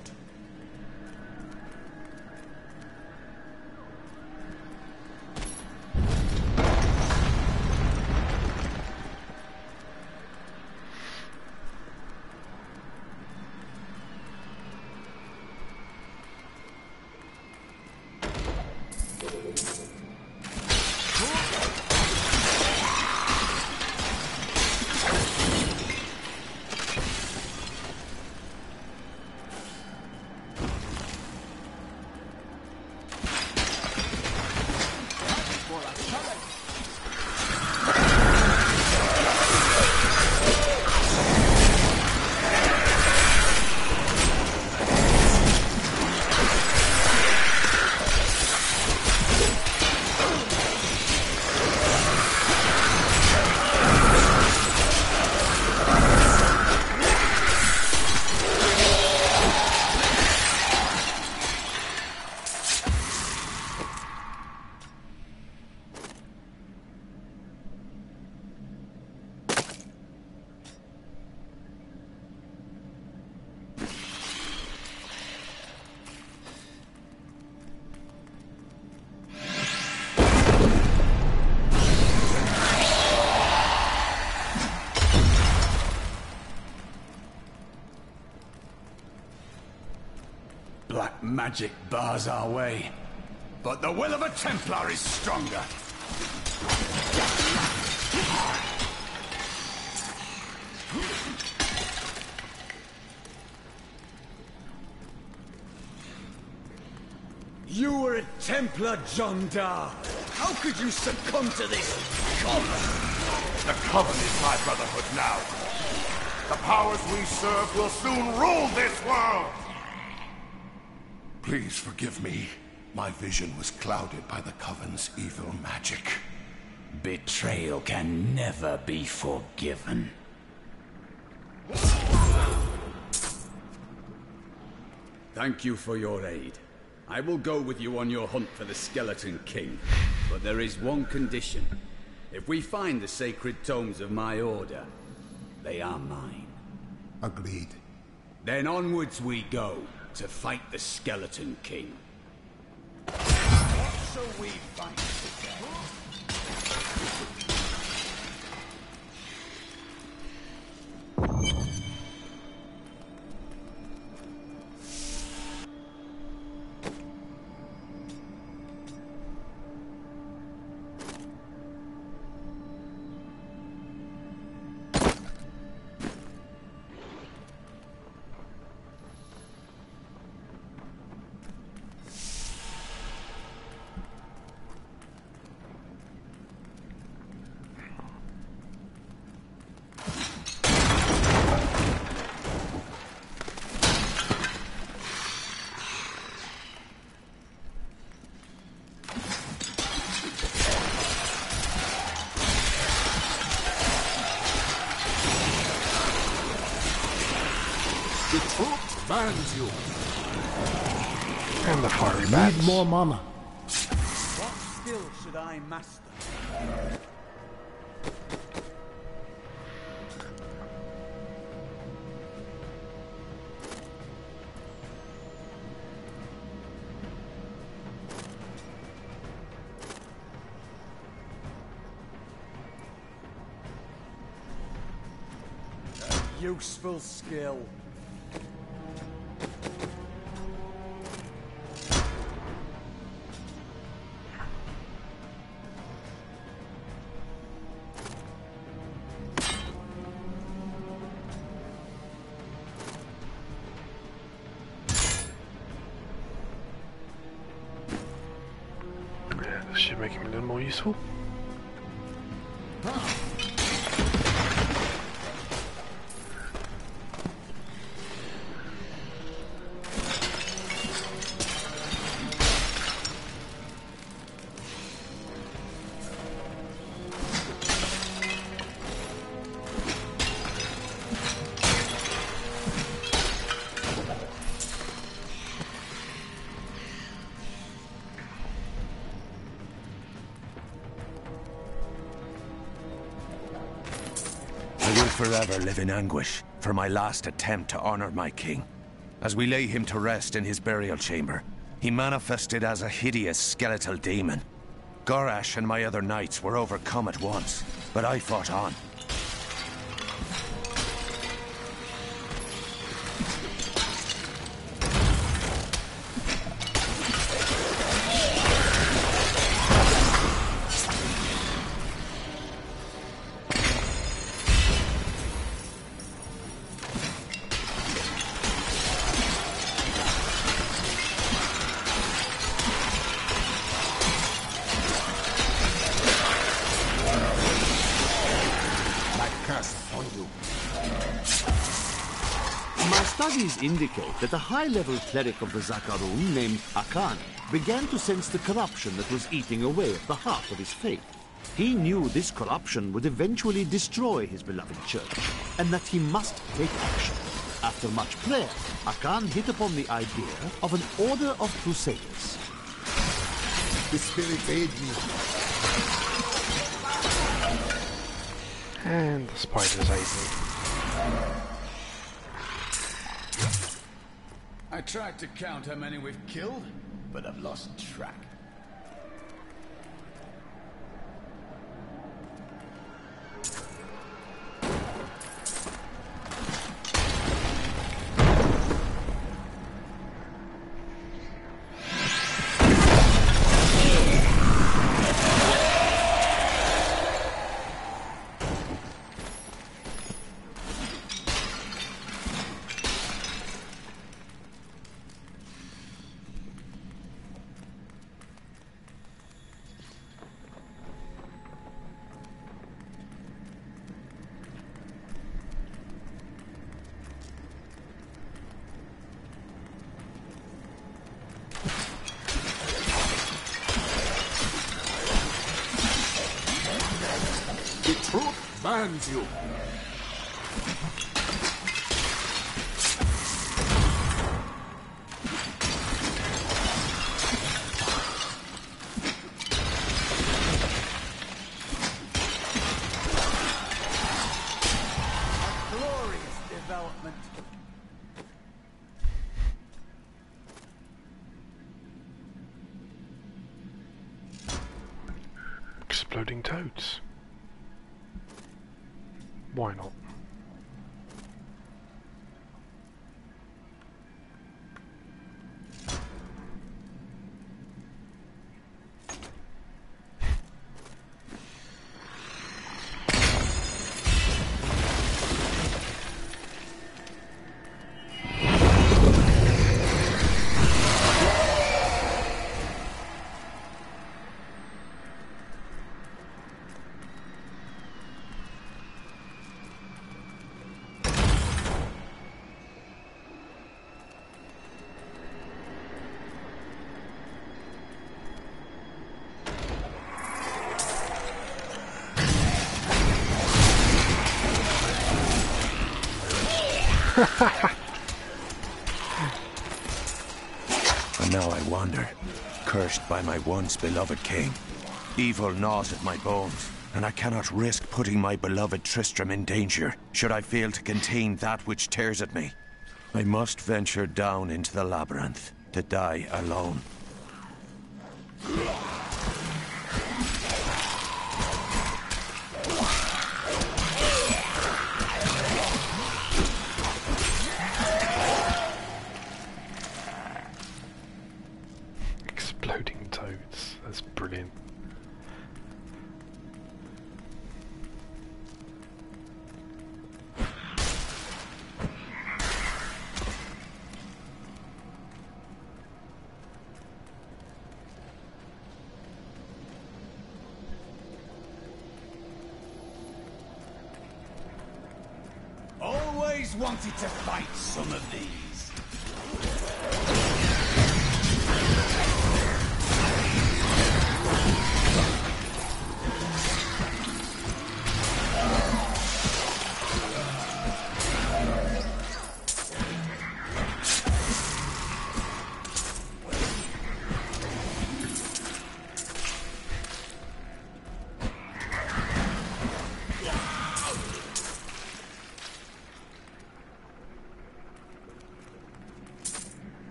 Bars our way. But the will of a Templar is stronger. You were a Templar, John Dar. How could you succumb to this? The Coven is my brotherhood now. The powers we serve will soon rule this world! Please forgive me. My vision was clouded by the Coven's evil magic. Betrayal can never be forgiven. Thank you for your aid. I will go with you on your hunt for the Skeleton King. But there is one condition. If we find the sacred tomes of my order, they are mine. Agreed. Then onwards we go to fight the Skeleton King. What shall we fight The truth bans you. And the fiery Need more mana. What skill should I master? Useful skill. Forever live in anguish for my last attempt to honor my king. As we lay him to rest in his burial chamber, he manifested as a hideous skeletal demon. Gorash and my other knights were overcome at once, but I fought on. Studies indicate that a high-level cleric of the Zakarum named Akkhan began to sense the corruption that was eating away at the heart of his faith. He knew this corruption would eventually destroy his beloved church, and that he must take action. After much prayer, Akkhan hit upon the idea of an order of crusaders. The spirit aid me. And the spiders ate me. Tried to count how many we've killed, but I've lost track. ンジを wander, cursed by my once beloved king. Evil gnaws at my bones, and I cannot risk putting my beloved Tristram in danger, should I fail to contain that which tears at me. I must venture down into the labyrinth, to die alone. That's brilliant. Always wanted to fight some of these.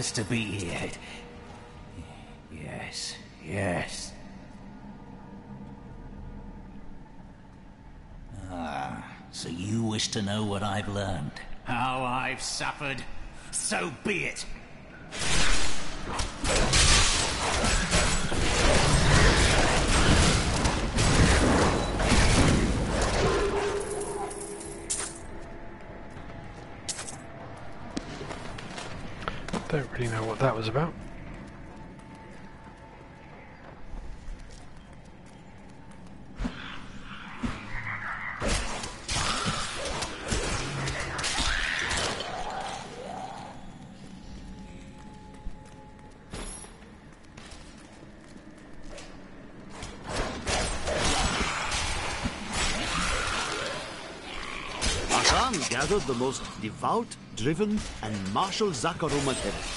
Has to be here. Yes, yes. Ah, so you wish to know what I've learned? How I've suffered? So be it! That was about. Gathered the most devout, driven, and martial Zakarum adherents.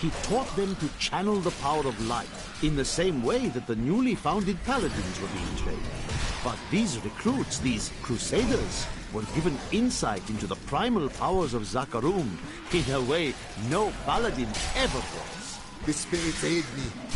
He taught them to channel the power of light in the same way that the newly founded paladins were being trained. But these recruits, these crusaders, were given insight into the primal powers of Zakarum in a way no paladin ever was. The spirits aid me.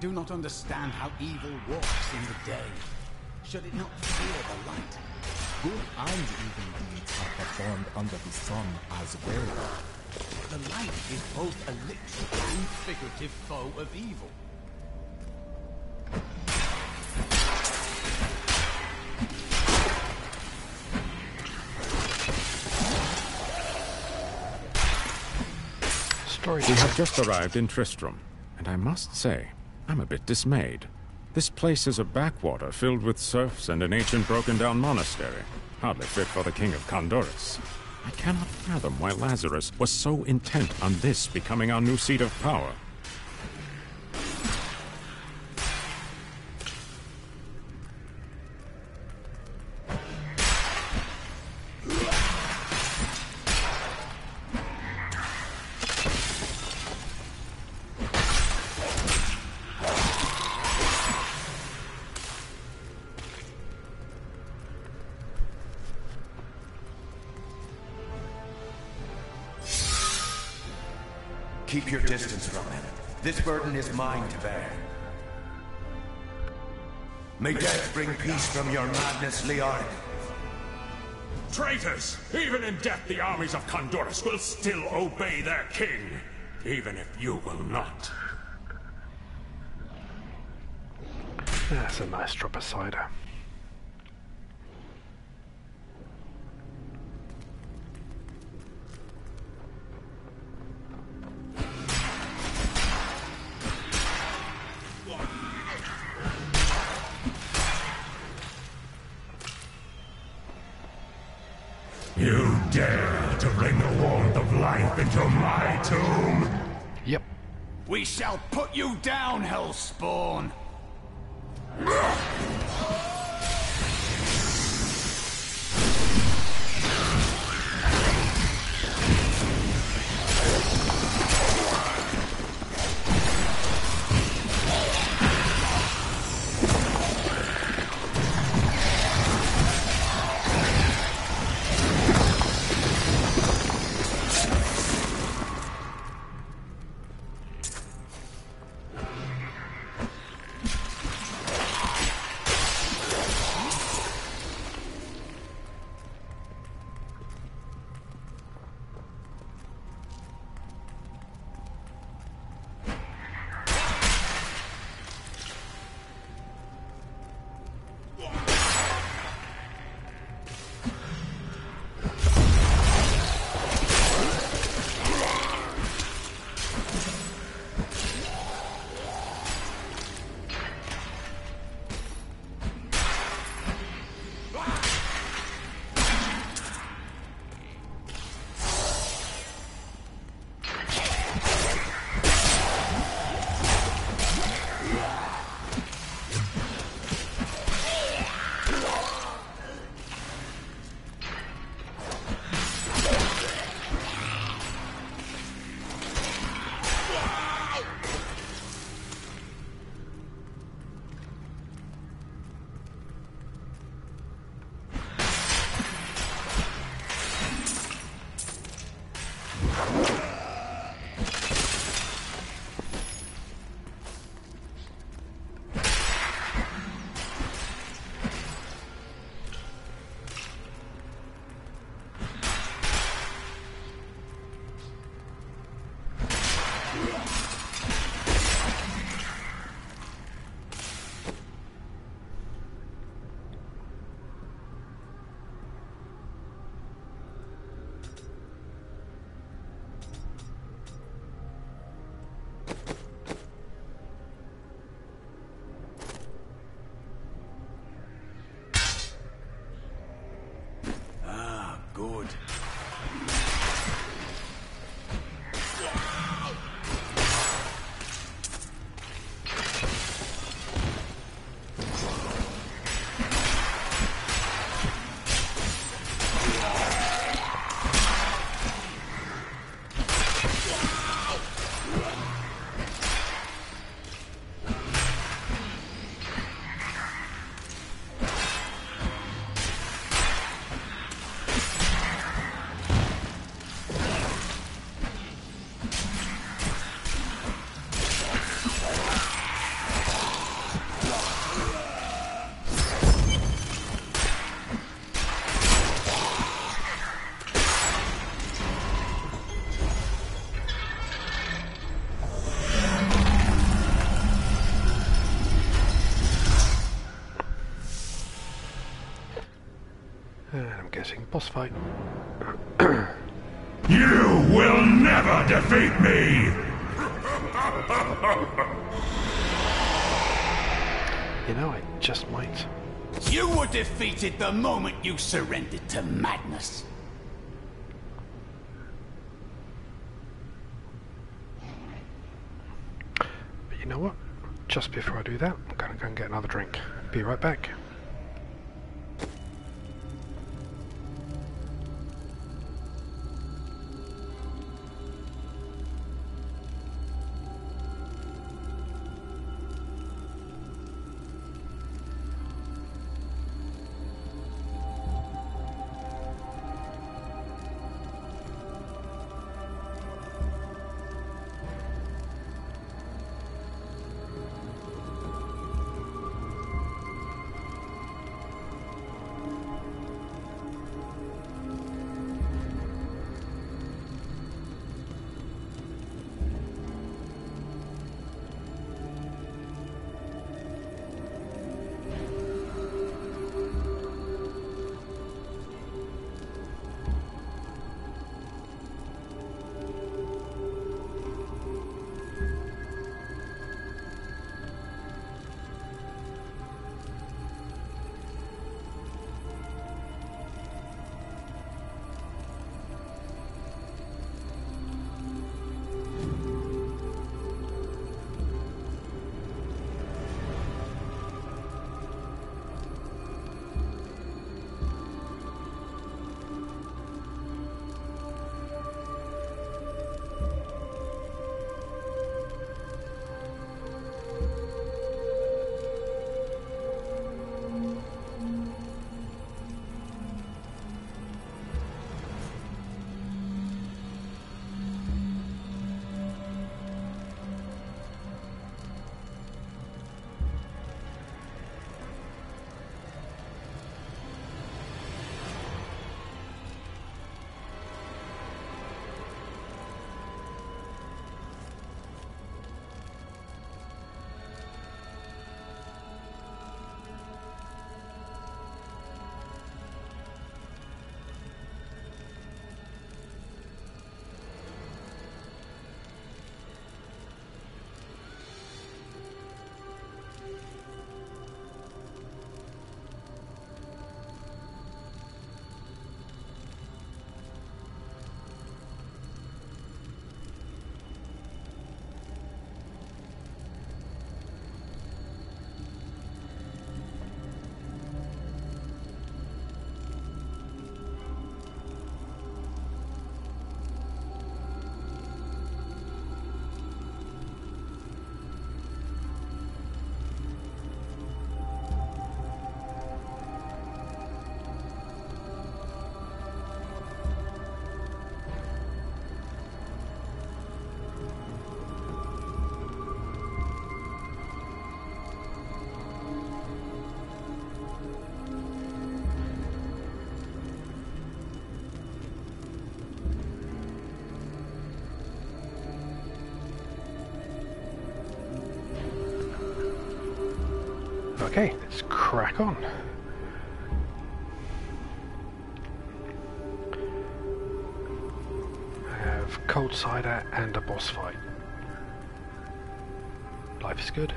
Do not understand how evil walks in the day. Should it not fear the light? Good and evil deeds are performed under the sun as well. The light is both a literal and figurative foe of evil. Story We have just arrived in Tristram, and I must say, I'm a bit dismayed. This place is a backwater filled with serfs and an ancient broken-down monastery, hardly fit for the King of Khanduras. I cannot fathom why Lazarus was so intent on this becoming our new seat of power. This burden is mine to bear. May death bring peace from your madness, Leoric. Traitors! Even in death, the armies of Khanduras will still obey their king, even if you will not. That's a nice drop of cider. You down, Hellspawn! Boss fight. You will never defeat me! You know, I just might. You were defeated the moment you surrendered to madness. But you know what? Just before I do that, I'm gonna go and get another drink. Be right back. Crack on. I have cold cider and a boss fight. Life is good.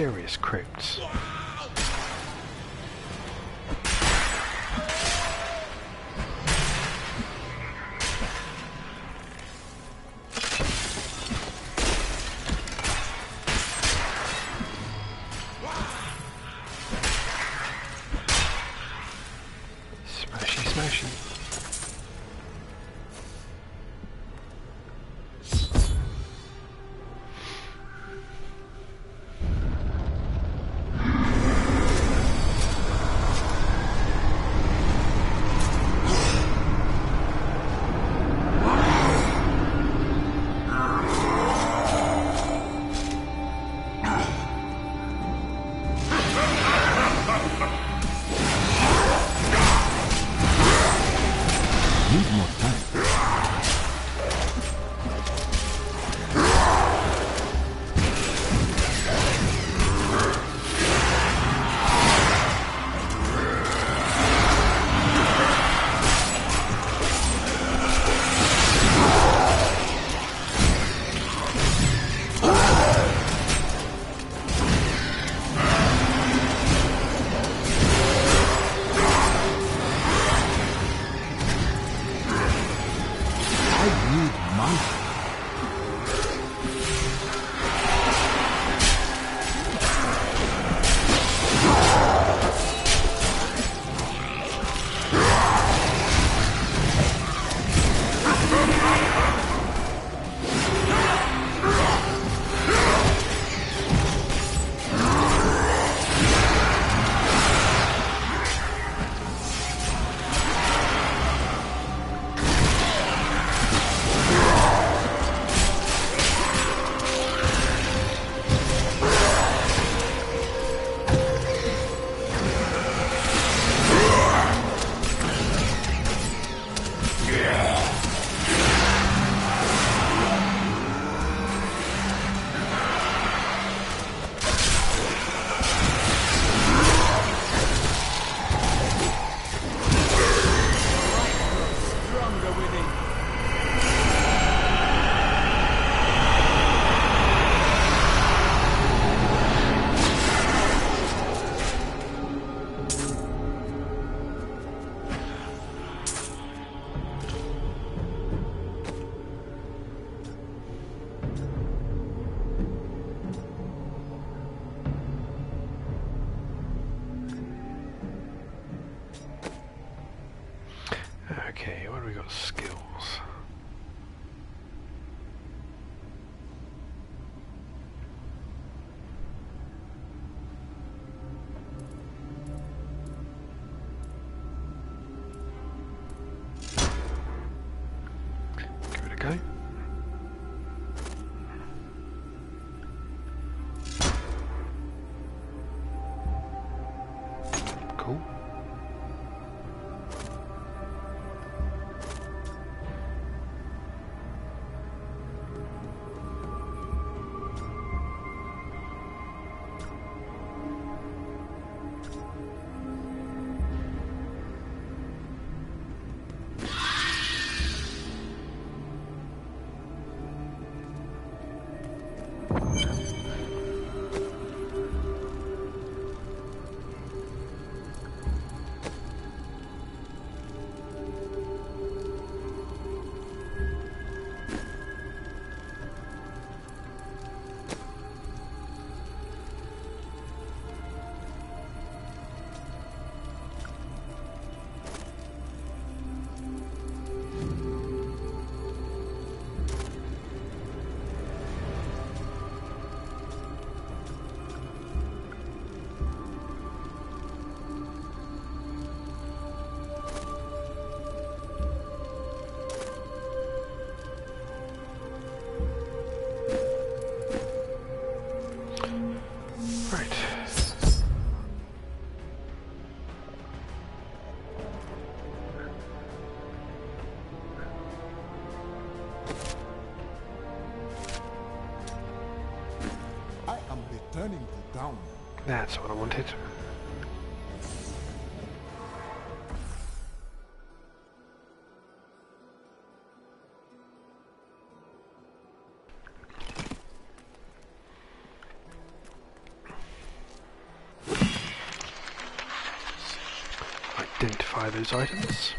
Serious crypts. That's what I wanted. Identify those items.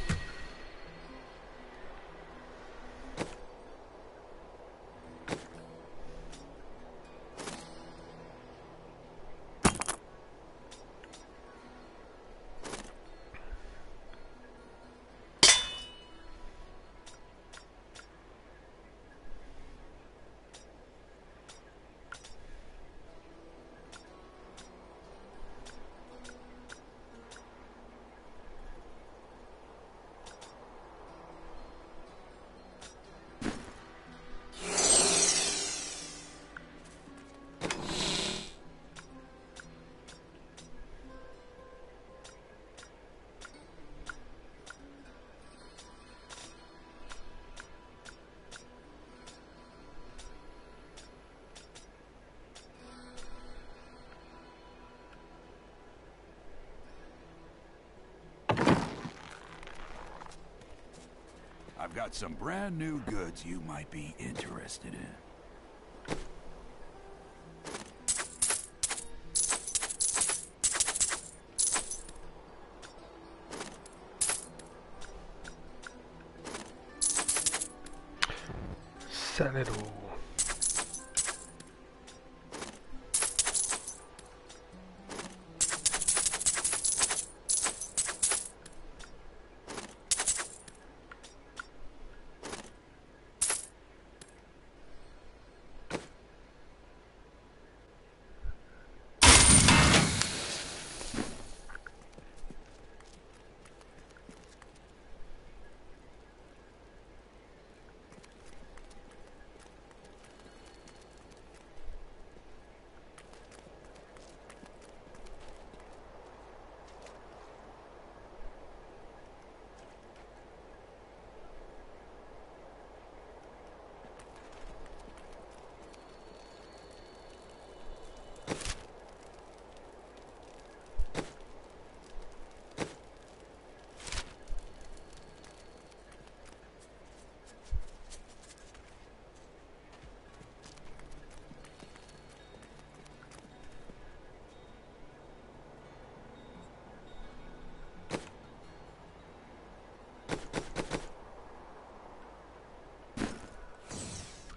I've got some brand new goods you might be interested in. Sell it all.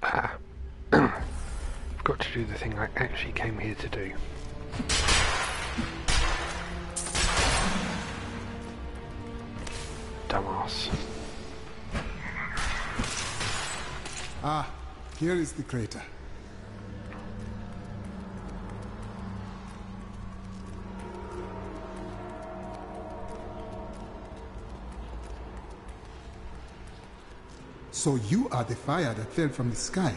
Ah. I've got to do the thing I actually came here to do. Dumbass. Ah, here is the crater. So you are the fire that fell from the sky.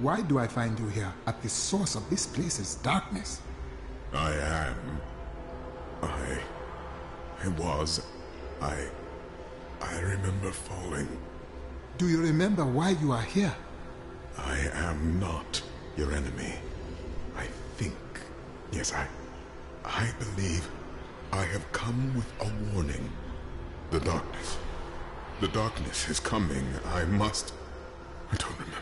Why do I find you here at the source of this place's darkness? I am. I. I was. I. I remember falling. Do you remember why you are here? I am not your enemy. I think. Yes, I. I believe I have come with a warning. The darkness. The darkness is coming. I must. I don't remember.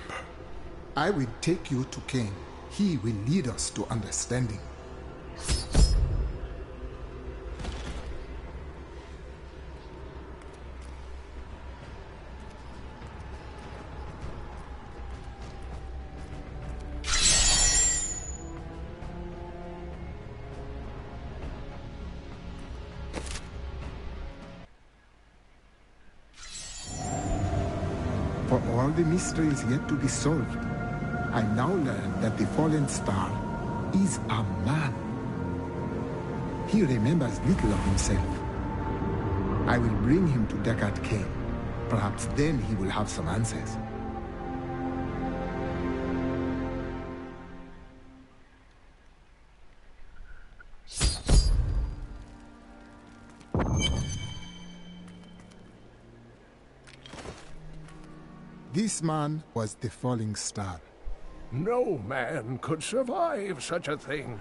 I will take you to Cain. He will lead us to understanding. For all the mysteries yet to be solved, I now learn that the fallen star is a man. He remembers little of himself. I will bring him to Deckard Cain. Perhaps then he will have some answers. This man was the falling star. No man could survive such a thing.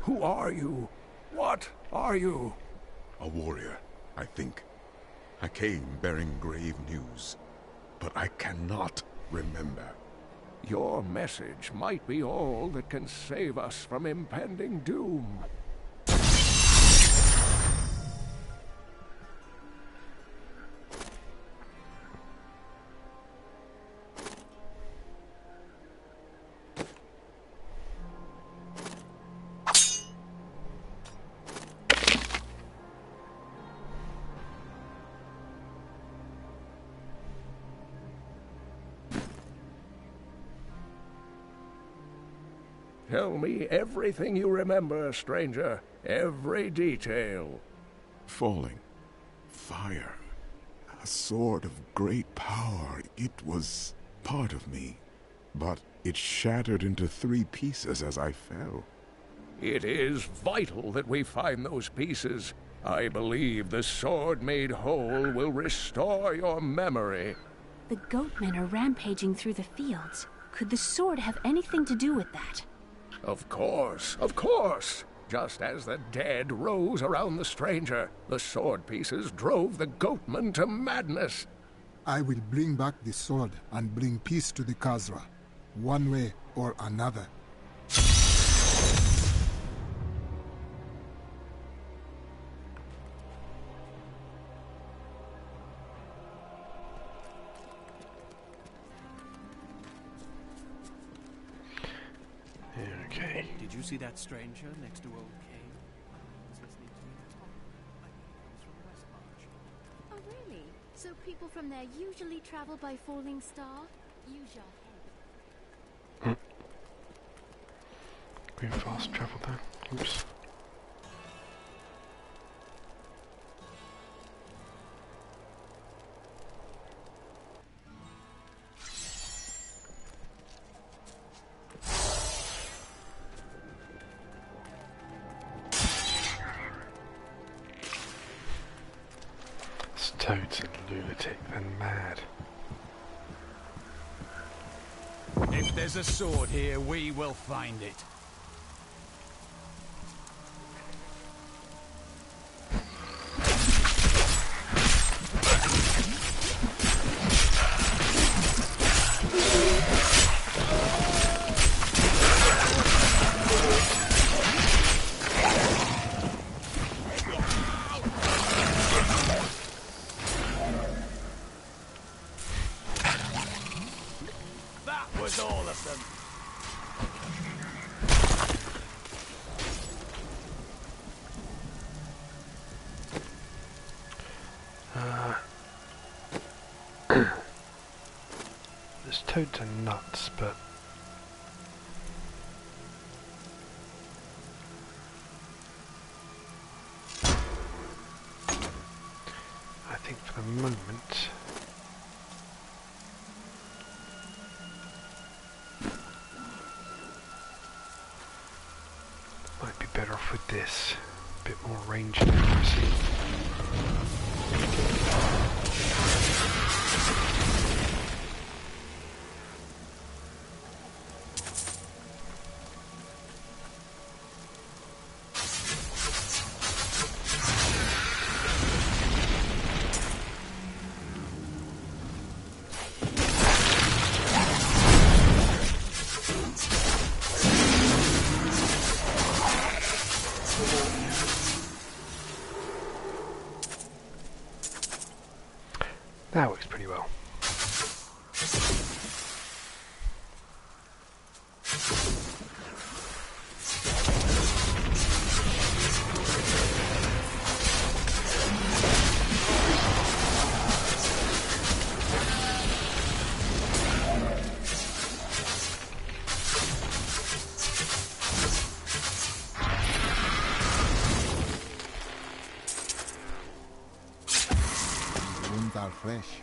Who are you? What are you? A warrior, I think. I came bearing grave news, but I cannot remember. Your message might be all that can save us from impending doom. Me everything you remember, stranger. Every detail. Falling. Fire. A sword of great power. It was part of me. But it shattered into three pieces as I fell. It is vital that we find those pieces. I believe the sword made whole will restore your memory. The goatmen are rampaging through the fields. Could the sword have anything to do with that? Of course, of course. Just as the dead rose around the stranger, the sword pieces drove the goatman to madness. I will bring back the sword and bring peace to the Khazra, one way or another. Did you see that stranger next to old Cain? Oh, really? So people from there usually travel by Falling Star? Use your head. Green fast travel then. Oops. There's a sword here, we will find it. Fresh.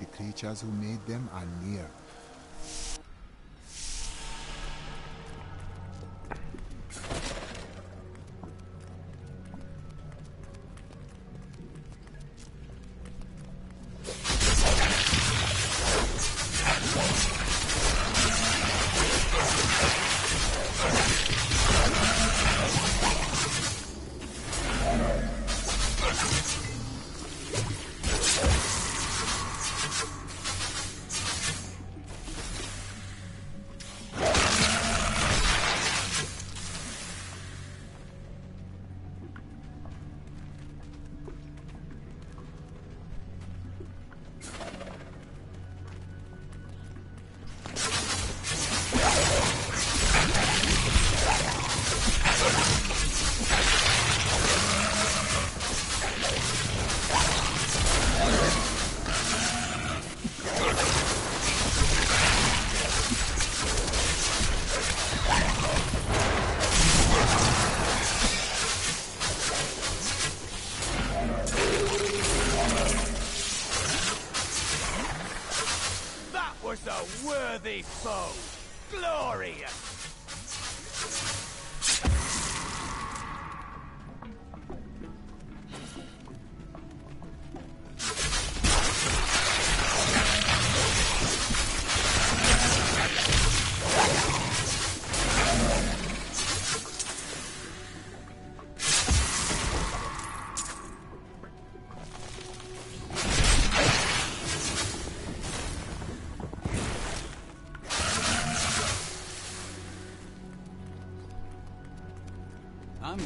The creatures who made them are near.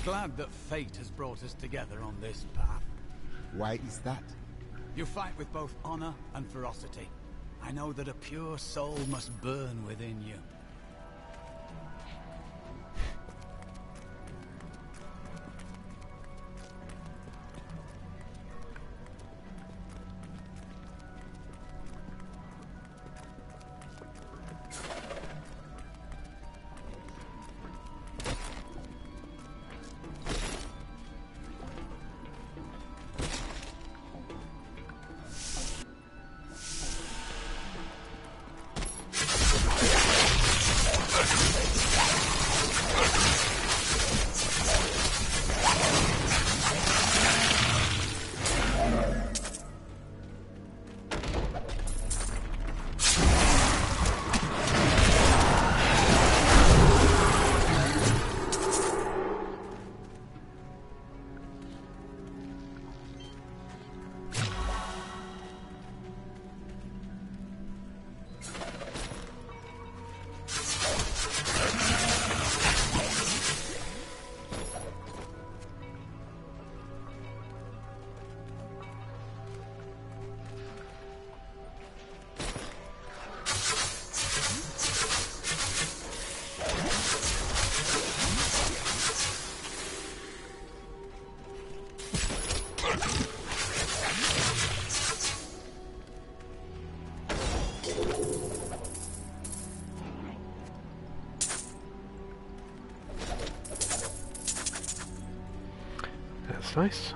Glad that fate has brought us together on this path. Why is that? You fight with both honor and ferocity. I know that a pure soul must burn within you. Nice.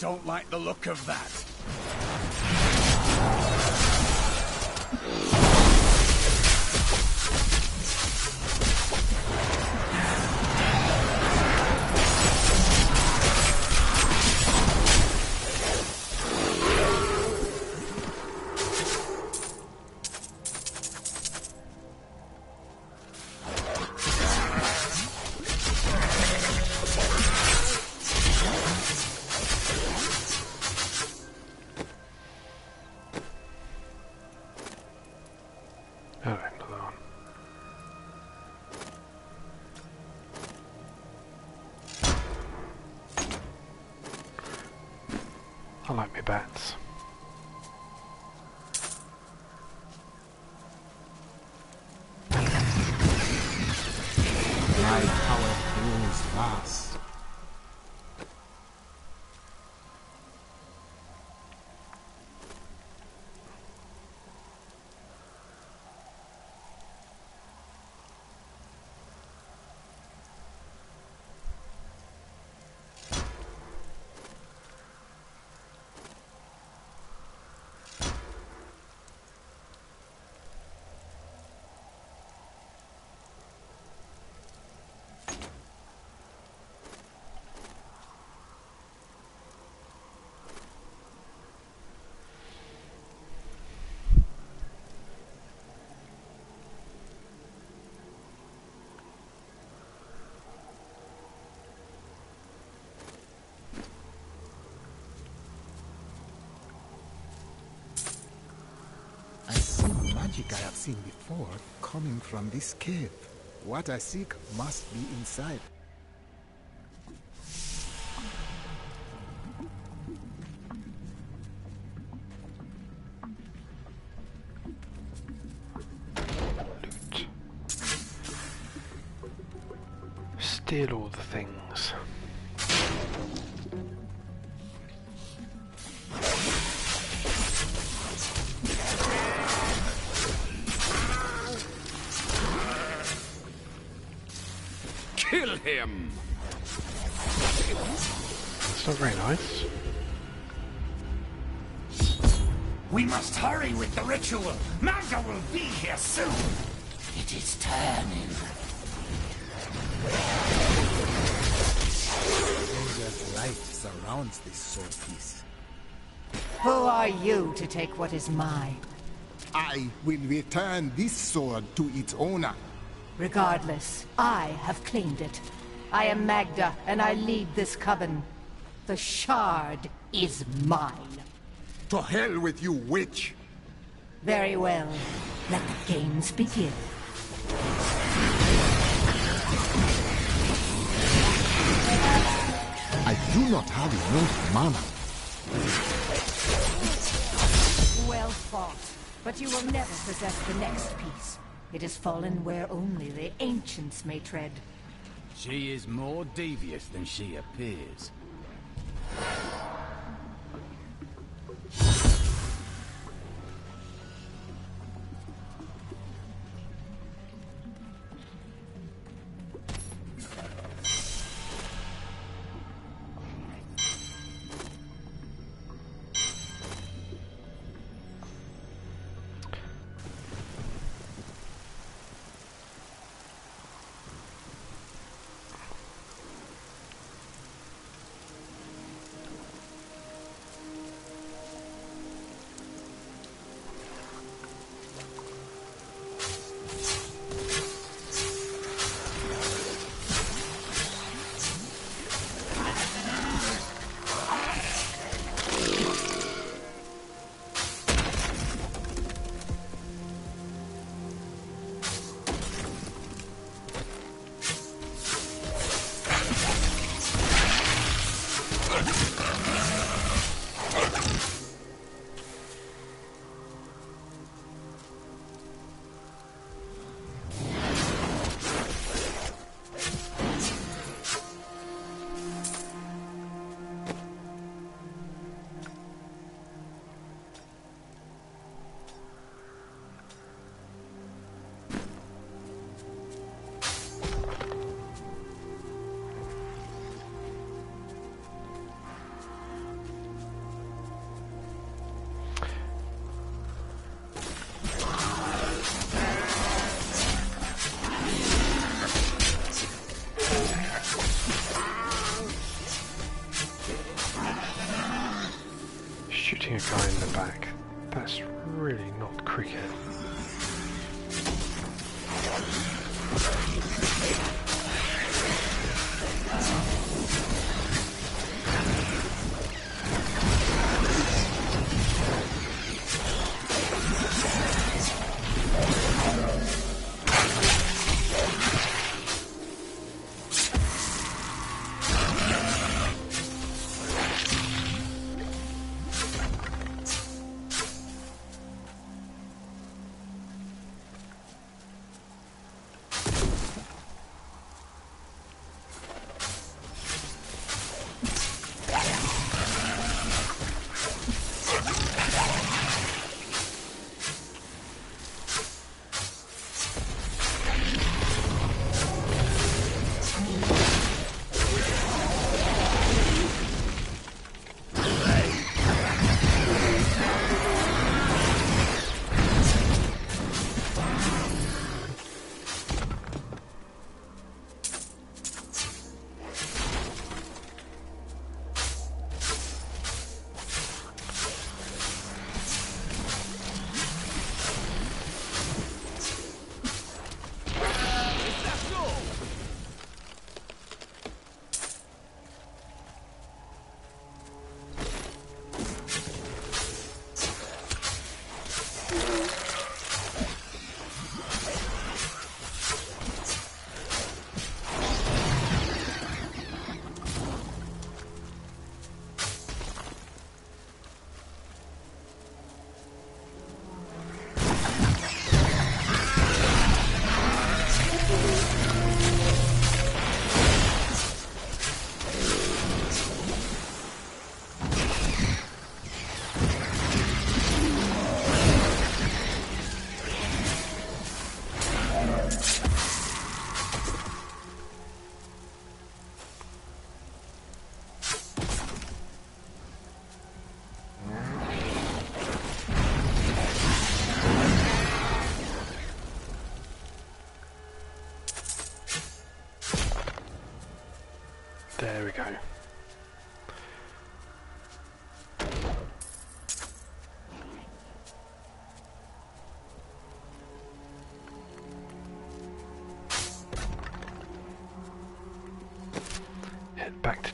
Don't like the look of that. Have seen before coming from this cave. What I seek must be inside. With the ritual. Magda will be here soon. It is turning. Stranger's light surrounds this sword piece. Who are you to take what is mine? I will return this sword to its owner. Regardless, I have claimed it. I am Magda, and I lead this coven. The shard is mine. To hell with you, witch! Very well. Let the games begin. I do not have enough mana. Well fought. But you will never possess the next piece. It has fallen where only the ancients may tread. She is more devious than she appears.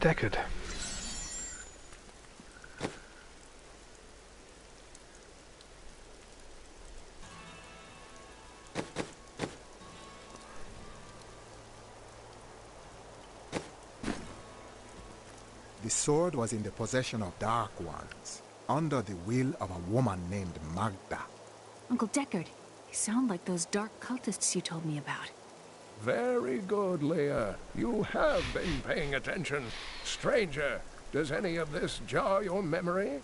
Deckard. The sword was in the possession of Dark Ones, under the will of a woman named Magda. Uncle Deckard, you sound like those dark cultists you told me about. Very good, Leah. You have been paying attention. Stranger, does any of this jar your memory?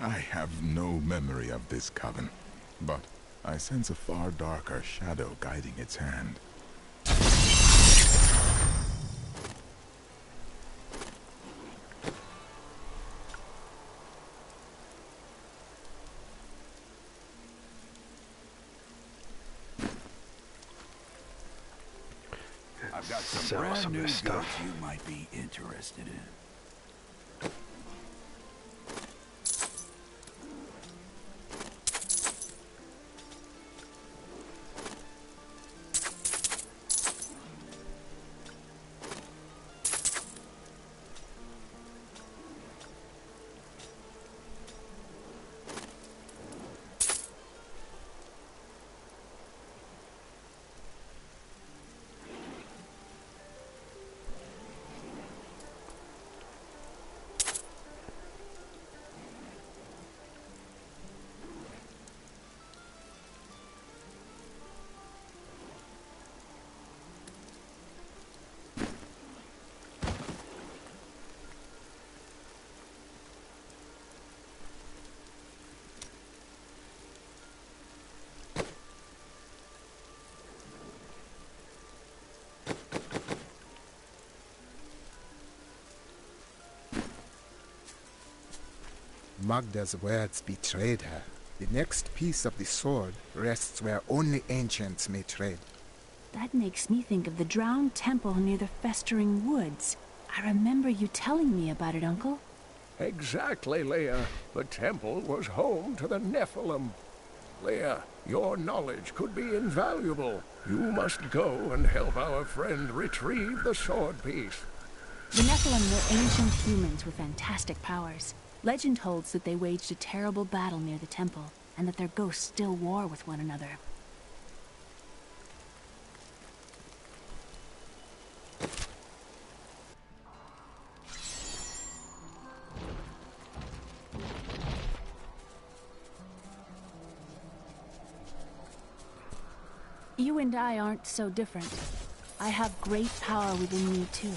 I have no memory of this coven, but I sense a far darker shadow guiding its hand. I've got some Sell brand some of new this stuff. you might be interested in. Magda's words betrayed her. The next piece of the sword rests where only ancients may tread. That makes me think of the drowned temple near the festering woods. I remember you telling me about it, Uncle. Exactly, Leah. The temple was home to the Nephilim. Leah, your knowledge could be invaluable. You must go and help our friend retrieve the sword piece. The Nephilim were ancient humans with fantastic powers. Legend holds that they waged a terrible battle near the temple, and that their ghosts still war with one another. You and I aren't so different. I have great power within me, too.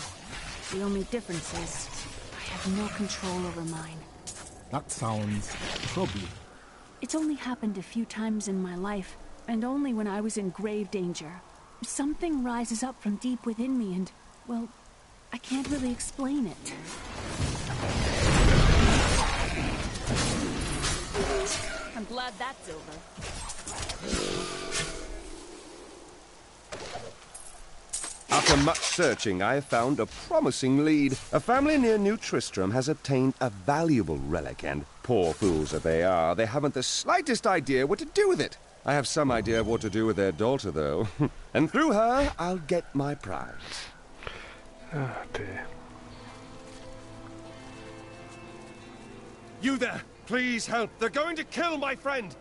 The only difference is, I have no control over mine. That sounds troubling. It's only happened a few times in my life, and only when I was in grave danger. Something rises up from deep within me, and, well, I can't really explain it. I'm glad that's over. After much searching, I have found a promising lead. A family near New Tristram has obtained a valuable relic, and poor fools that they are, they haven't the slightest idea what to do with it. I have some idea of what to do with their daughter, though. and through her, I'll get my prize. Oh dear. You there! Please help! They're going to kill my friend!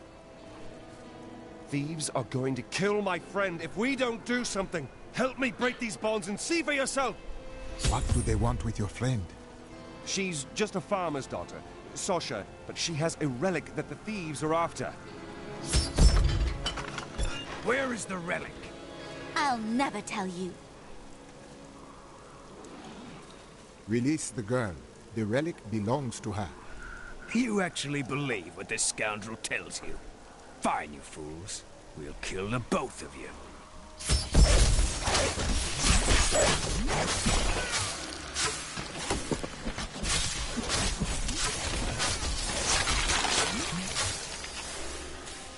Thieves are going to kill my friend if we don't do something. Help me break these bonds and see for yourself! What do they want with your friend? She's just a farmer's daughter, Sosha, but she has a relic that the thieves are after. Where is the relic? I'll never tell you. Release the girl. The relic belongs to her. You actually believe what this scoundrel tells you? Fine, you fools. We'll kill the both of you.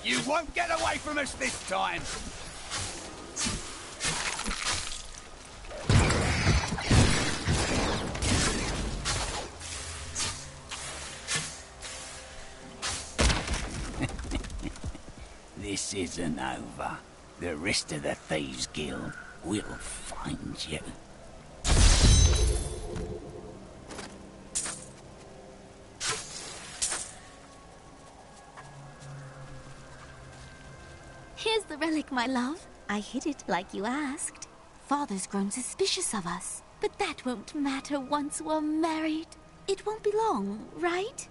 You won't get away from us this time! this isn't over. The rest of the Thieves Guild will find you. Here's the relic, my love. I hid it like you asked. Father's grown suspicious of us, but that won't matter once we're married. It won't be long, right?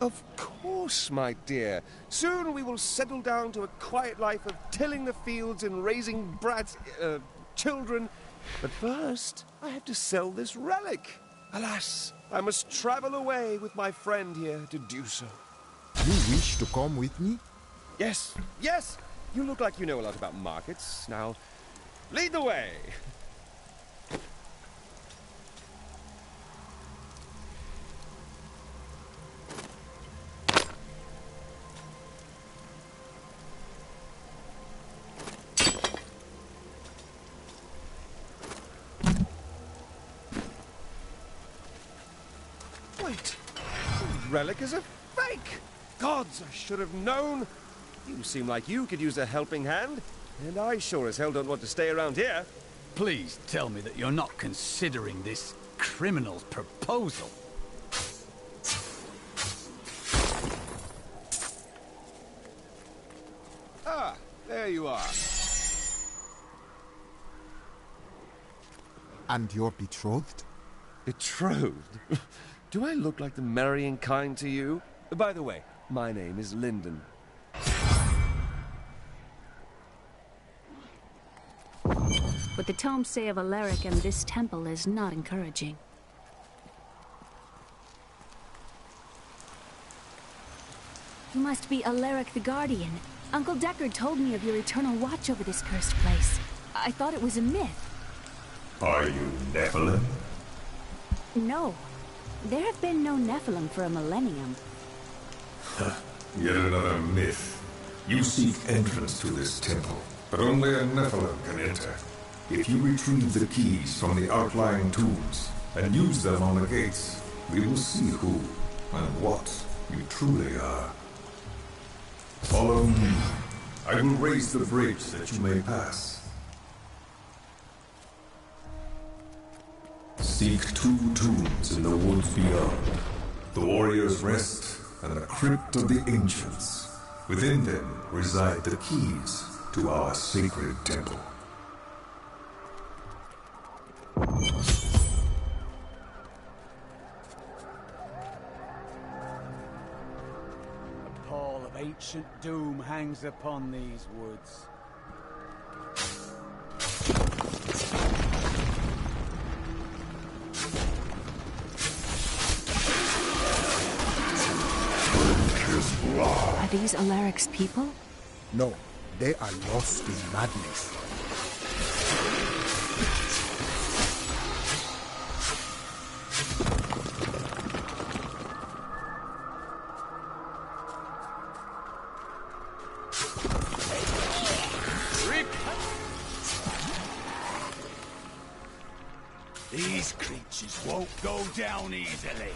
Of course, my dear. Soon we will settle down to a quiet life of tilling the fields and raising brats, uh, children. But first, I have to sell this relic. Alas, I must travel away with my friend here to do so. You wish to come with me? Yes, yes! You look like you know a lot about markets. Now, lead the way! Relic is a fake! Gods, I should have known! You seem like you could use a helping hand, and I sure as hell don't want to stay around here. Please tell me that you're not considering this criminal's proposal. Ah, there you are. And you're betrothed? Betrothed? Do I look like the marrying kind to you? By the way, my name is Lyndon. What the tomes say of Alaric and this temple is not encouraging. You must be Alaric the Guardian. Uncle Deckard told me of your eternal watch over this cursed place. I thought it was a myth. Are you Nephilim? No. There have been no Nephilim for a millennium. Yet another myth. You seek entrance to this temple, but only a Nephilim can enter. If you retrieve the keys from the outlying tombs and use them on the gates, we will see who and what you truly are. Follow me. I will raise the bridge that you may pass. Seek two tombs in the woods beyond. The warrior's rest and the crypt of the ancients. Within them reside the keys to our sacred temple. A pall of ancient doom hangs upon these woods. These Alaric's people? No, they are lost in madness. These creatures won't go down easily.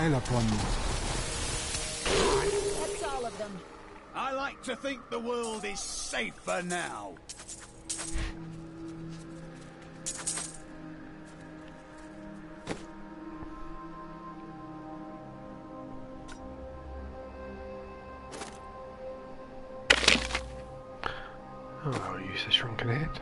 Smile upon you. That's all of them. I like to think the world is safer now. Oh, I'll use the shrunken head.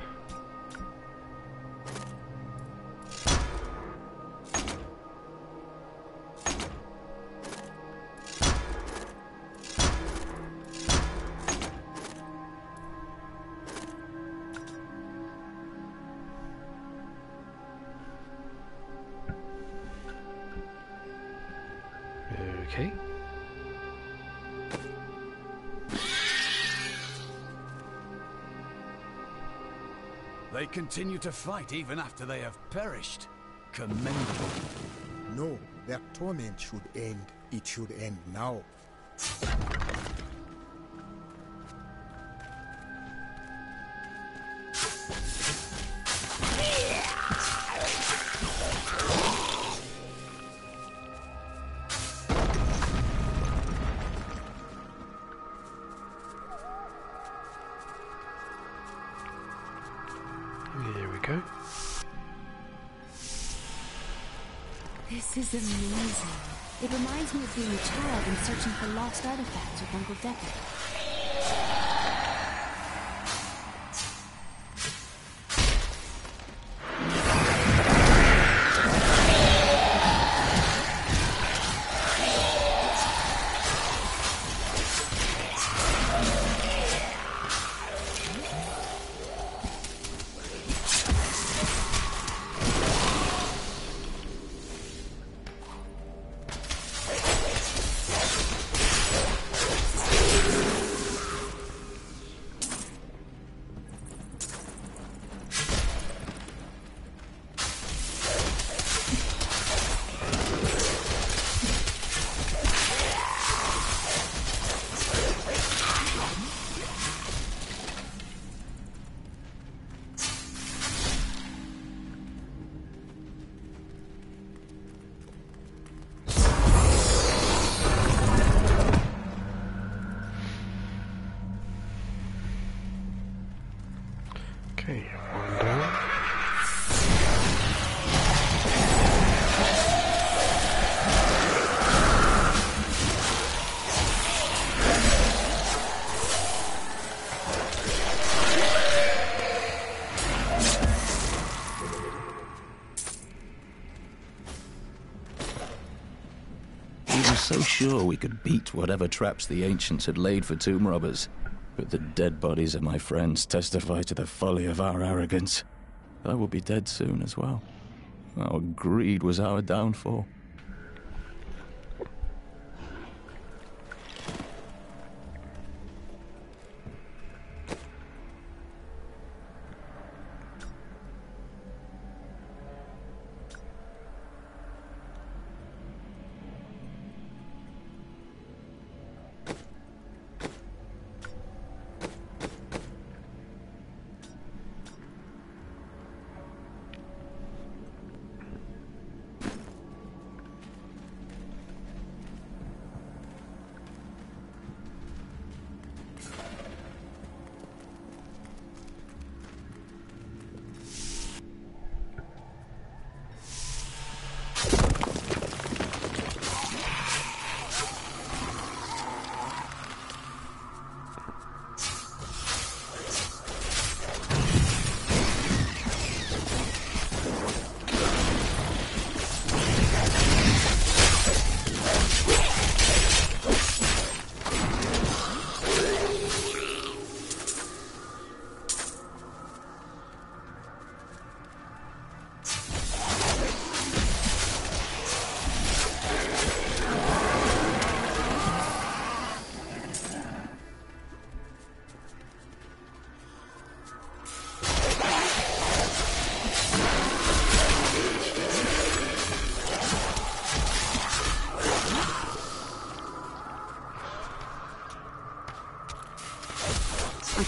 Continue to fight even after they have perished. Commendable. No, their torment should end. It should end now. Searching for lost artifacts with Uncle Deckard. Sure we could beat whatever traps the ancients had laid for tomb robbers. But the dead bodies of my friends testify to the folly of our arrogance. I will be dead soon as well. Our greed was our downfall.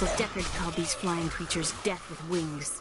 Uncle Deckard called these flying creatures death with wings.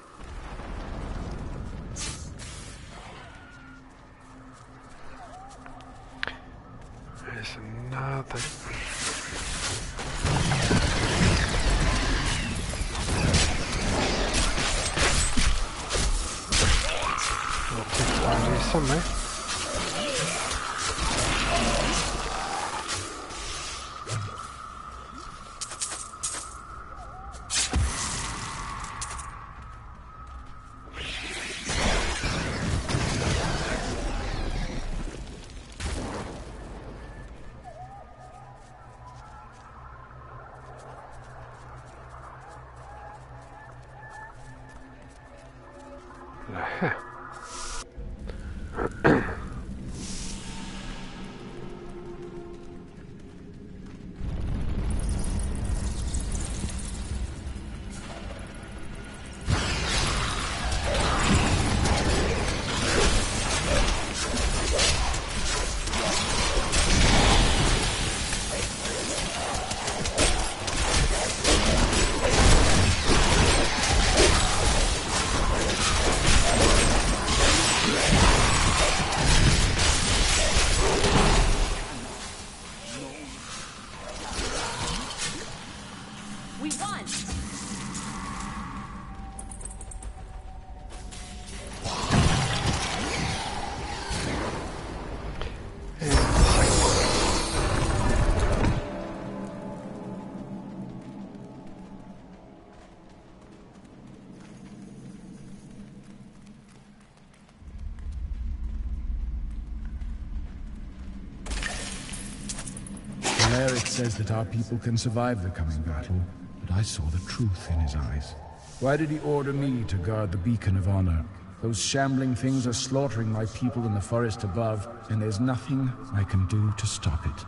Says that our people can survive the coming battle, but I saw the truth in his eyes. Why did he order me to guard the beacon of honor? Those shambling things are slaughtering my people in the forest above, and there's nothing I can do to stop it.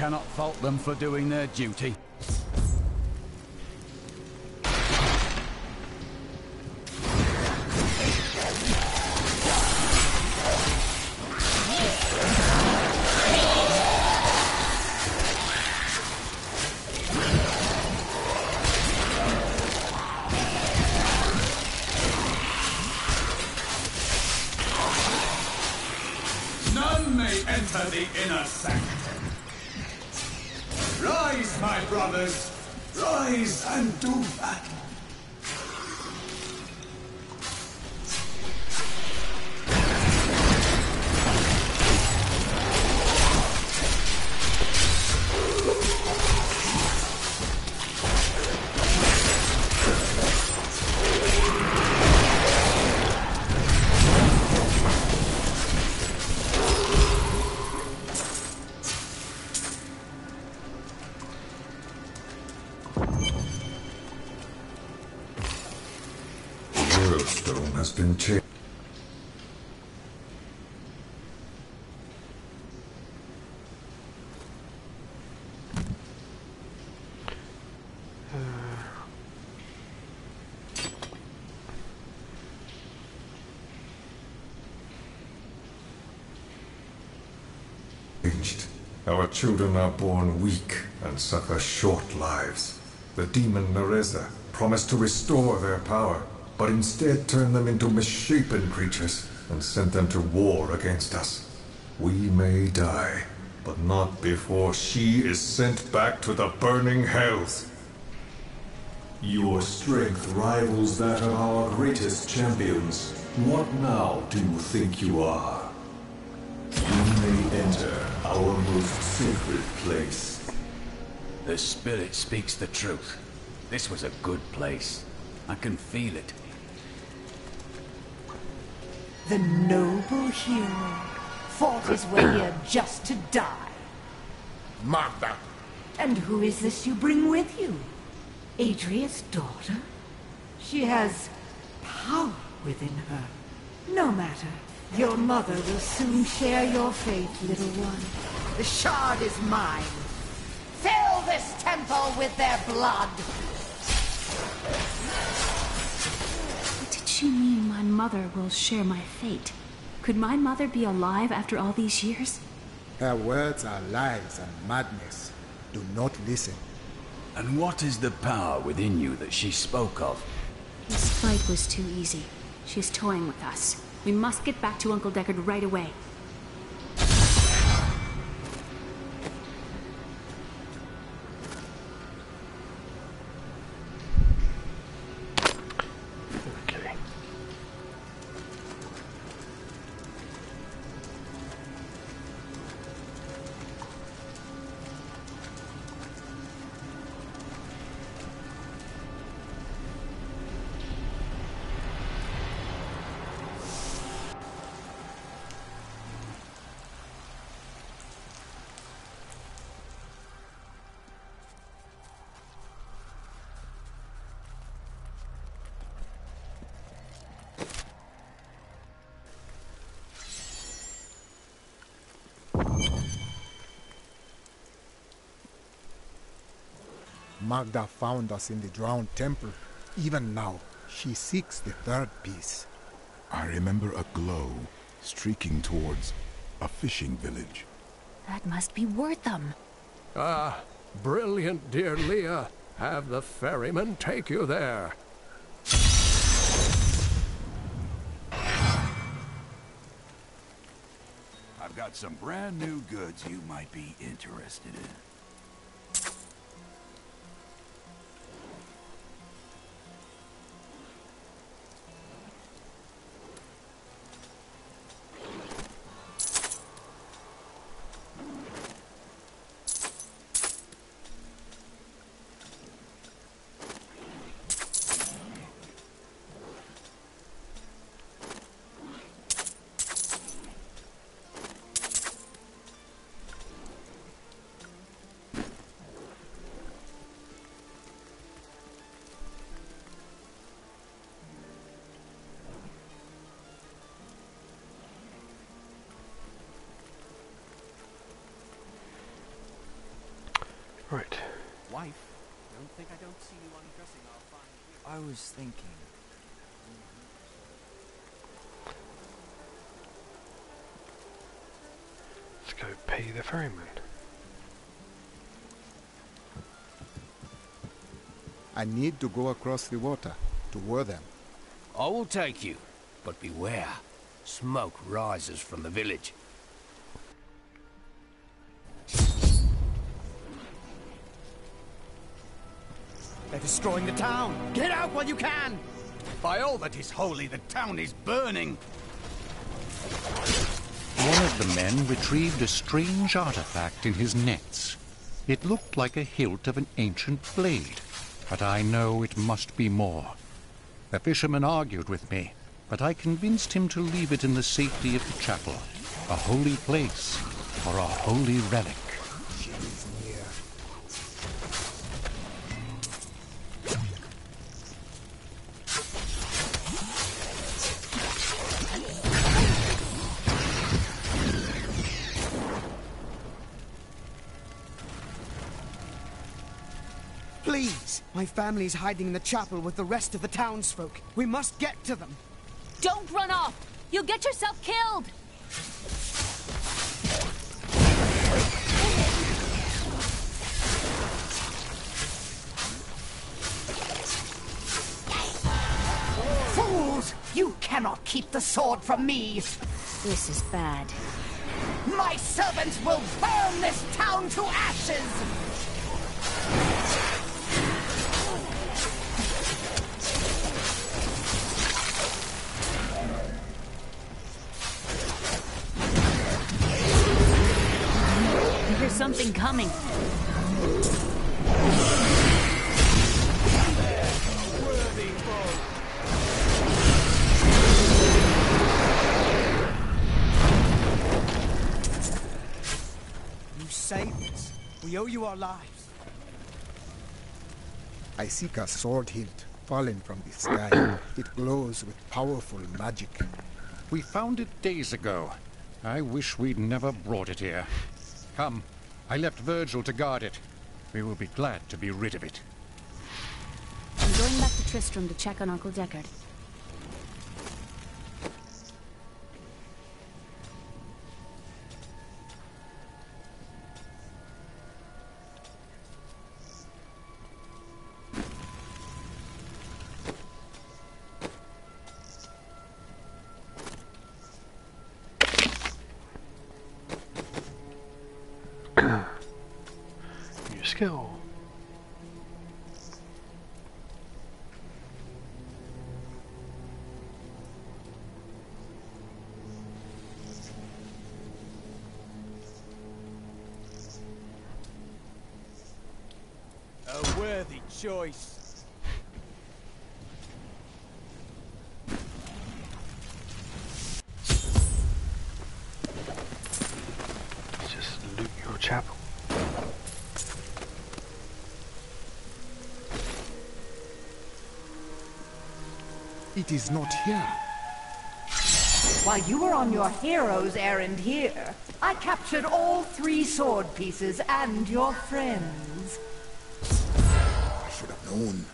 Cannot fault them for doing their duty. Our children are born weak and suffer short lives. The demon Nereza promised to restore their power, but instead turned them into misshapen creatures and sent them to war against us. We may die, but not before she is sent back to the burning hells. Your strength rivals that of our greatest champions. What now do you think you are? Most sacred place. The spirit speaks the truth. This was a good place. I can feel it. The noble hero fought his way here just to die. Magda! And who is this you bring with you? Adria's daughter? She has power within her. No matter. Your mother will soon share your fate, little one. The shard is mine. Fill this temple with their blood! What did she mean my mother will share my fate? Could my mother be alive after all these years? Her words are lies and madness. Do not listen. And what is the power within you that she spoke of? This fight was too easy. She's toying with us. We must get back to Uncle Deckard right away. Magda found us in the drowned temple. Even now, she seeks the third piece. I remember a glow streaking towards a fishing village. That must be Wortham. Ah, Brilliant, dear Leah. Have the ferryman take you there. I've got some brand new goods you might be interested in. Let's pay the ferryman. I need to go across the water to Wortham. I will take you, but beware. Smoke rises from the village. They're destroying the town. Get out while you can. By all that is holy, the town is burning. One of the men retrieved a strange artifact in his nets. It looked like a hilt of an ancient blade, but I know it must be more. The fisherman argued with me, but I convinced him to leave it in the safety of the chapel, a holy place for a holy relic. Family's hiding in the chapel with the rest of the townsfolk. We must get to them. Don't run off! You'll get yourself killed! Fools! You cannot keep the sword from me! This is bad. My servants will burn this town to ashes! Something coming. You saved us. We owe you our lives. I seek a sword hilt fallen from the sky. it glows with powerful magic. We found it days ago. I wish we'd never brought it here. Come, I left Virgil to guard it. We will be glad to be rid of it. I'm going back to Tristram to check on Uncle Deckard. Choice. Just loot your chapel. It is not here. While you were on your hero's errand here, I captured all three sword pieces and your friends own.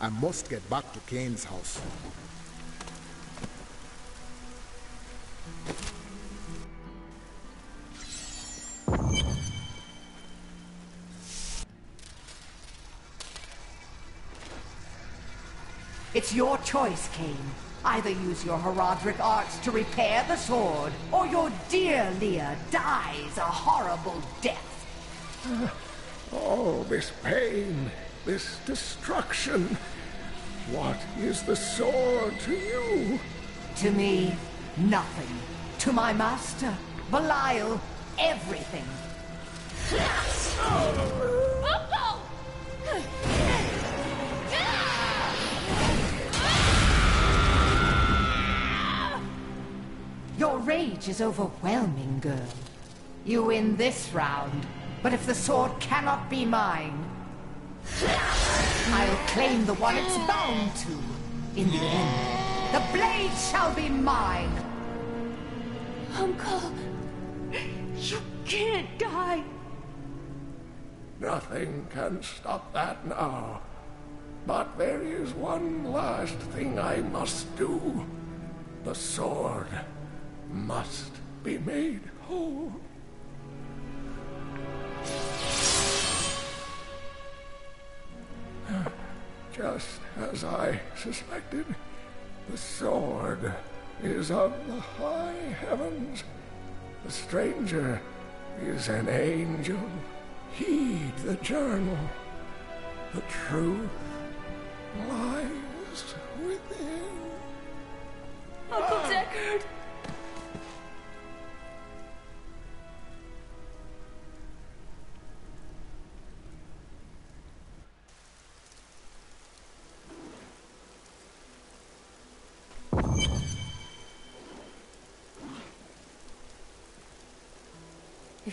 I must get back to Cain's house. It's your choice, Kane. Either use your Horadric arts to repair the sword, or your dear Leah dies a horrible death. oh, this pain this destruction. What is the sword to you? To me, nothing. To my master, Belial, everything. Your rage is overwhelming, girl. You win this round, but if the sword cannot be mine, I'll claim the one it's bound to. In the end, the blade shall be mine. Uncle, you can't die. Nothing can stop that now. But there is one last thing I must do. The sword must be made whole. Just as I suspected, the sword is of the high heavens. The stranger is an angel. Heed the journal. The truth lies within. Uncle Deckard!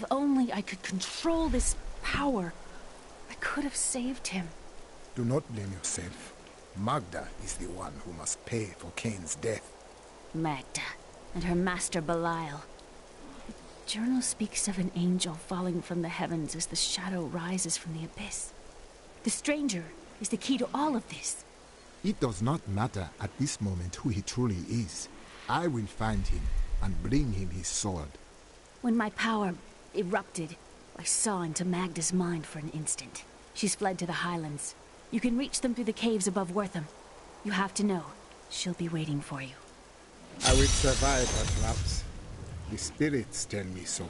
If only I could control this power, I could have saved him. Do not blame yourself. Magda is the one who must pay for Cain's death. Magda and her master Belial. The journal speaks of an angel falling from the heavens as the shadow rises from the abyss. The stranger is the key to all of this. It does not matter at this moment who he truly is. I will find him and bring him his sword. When my power erupted, I saw into Magda's mind for an instant. She's fled to the highlands. You can reach them through the caves above Wortham. You have to know, she'll be waiting for you. I will survive her traps. The spirits tell me so.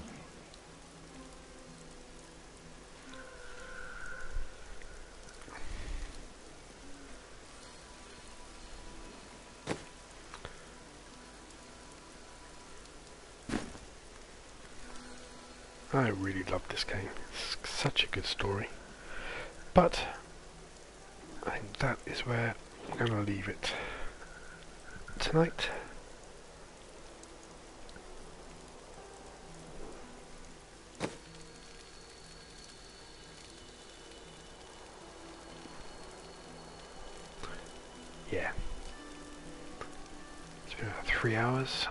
I really love this game. It's such a good story. But I think that is where I'm going to leave it tonight. Yeah. It's been about three hours.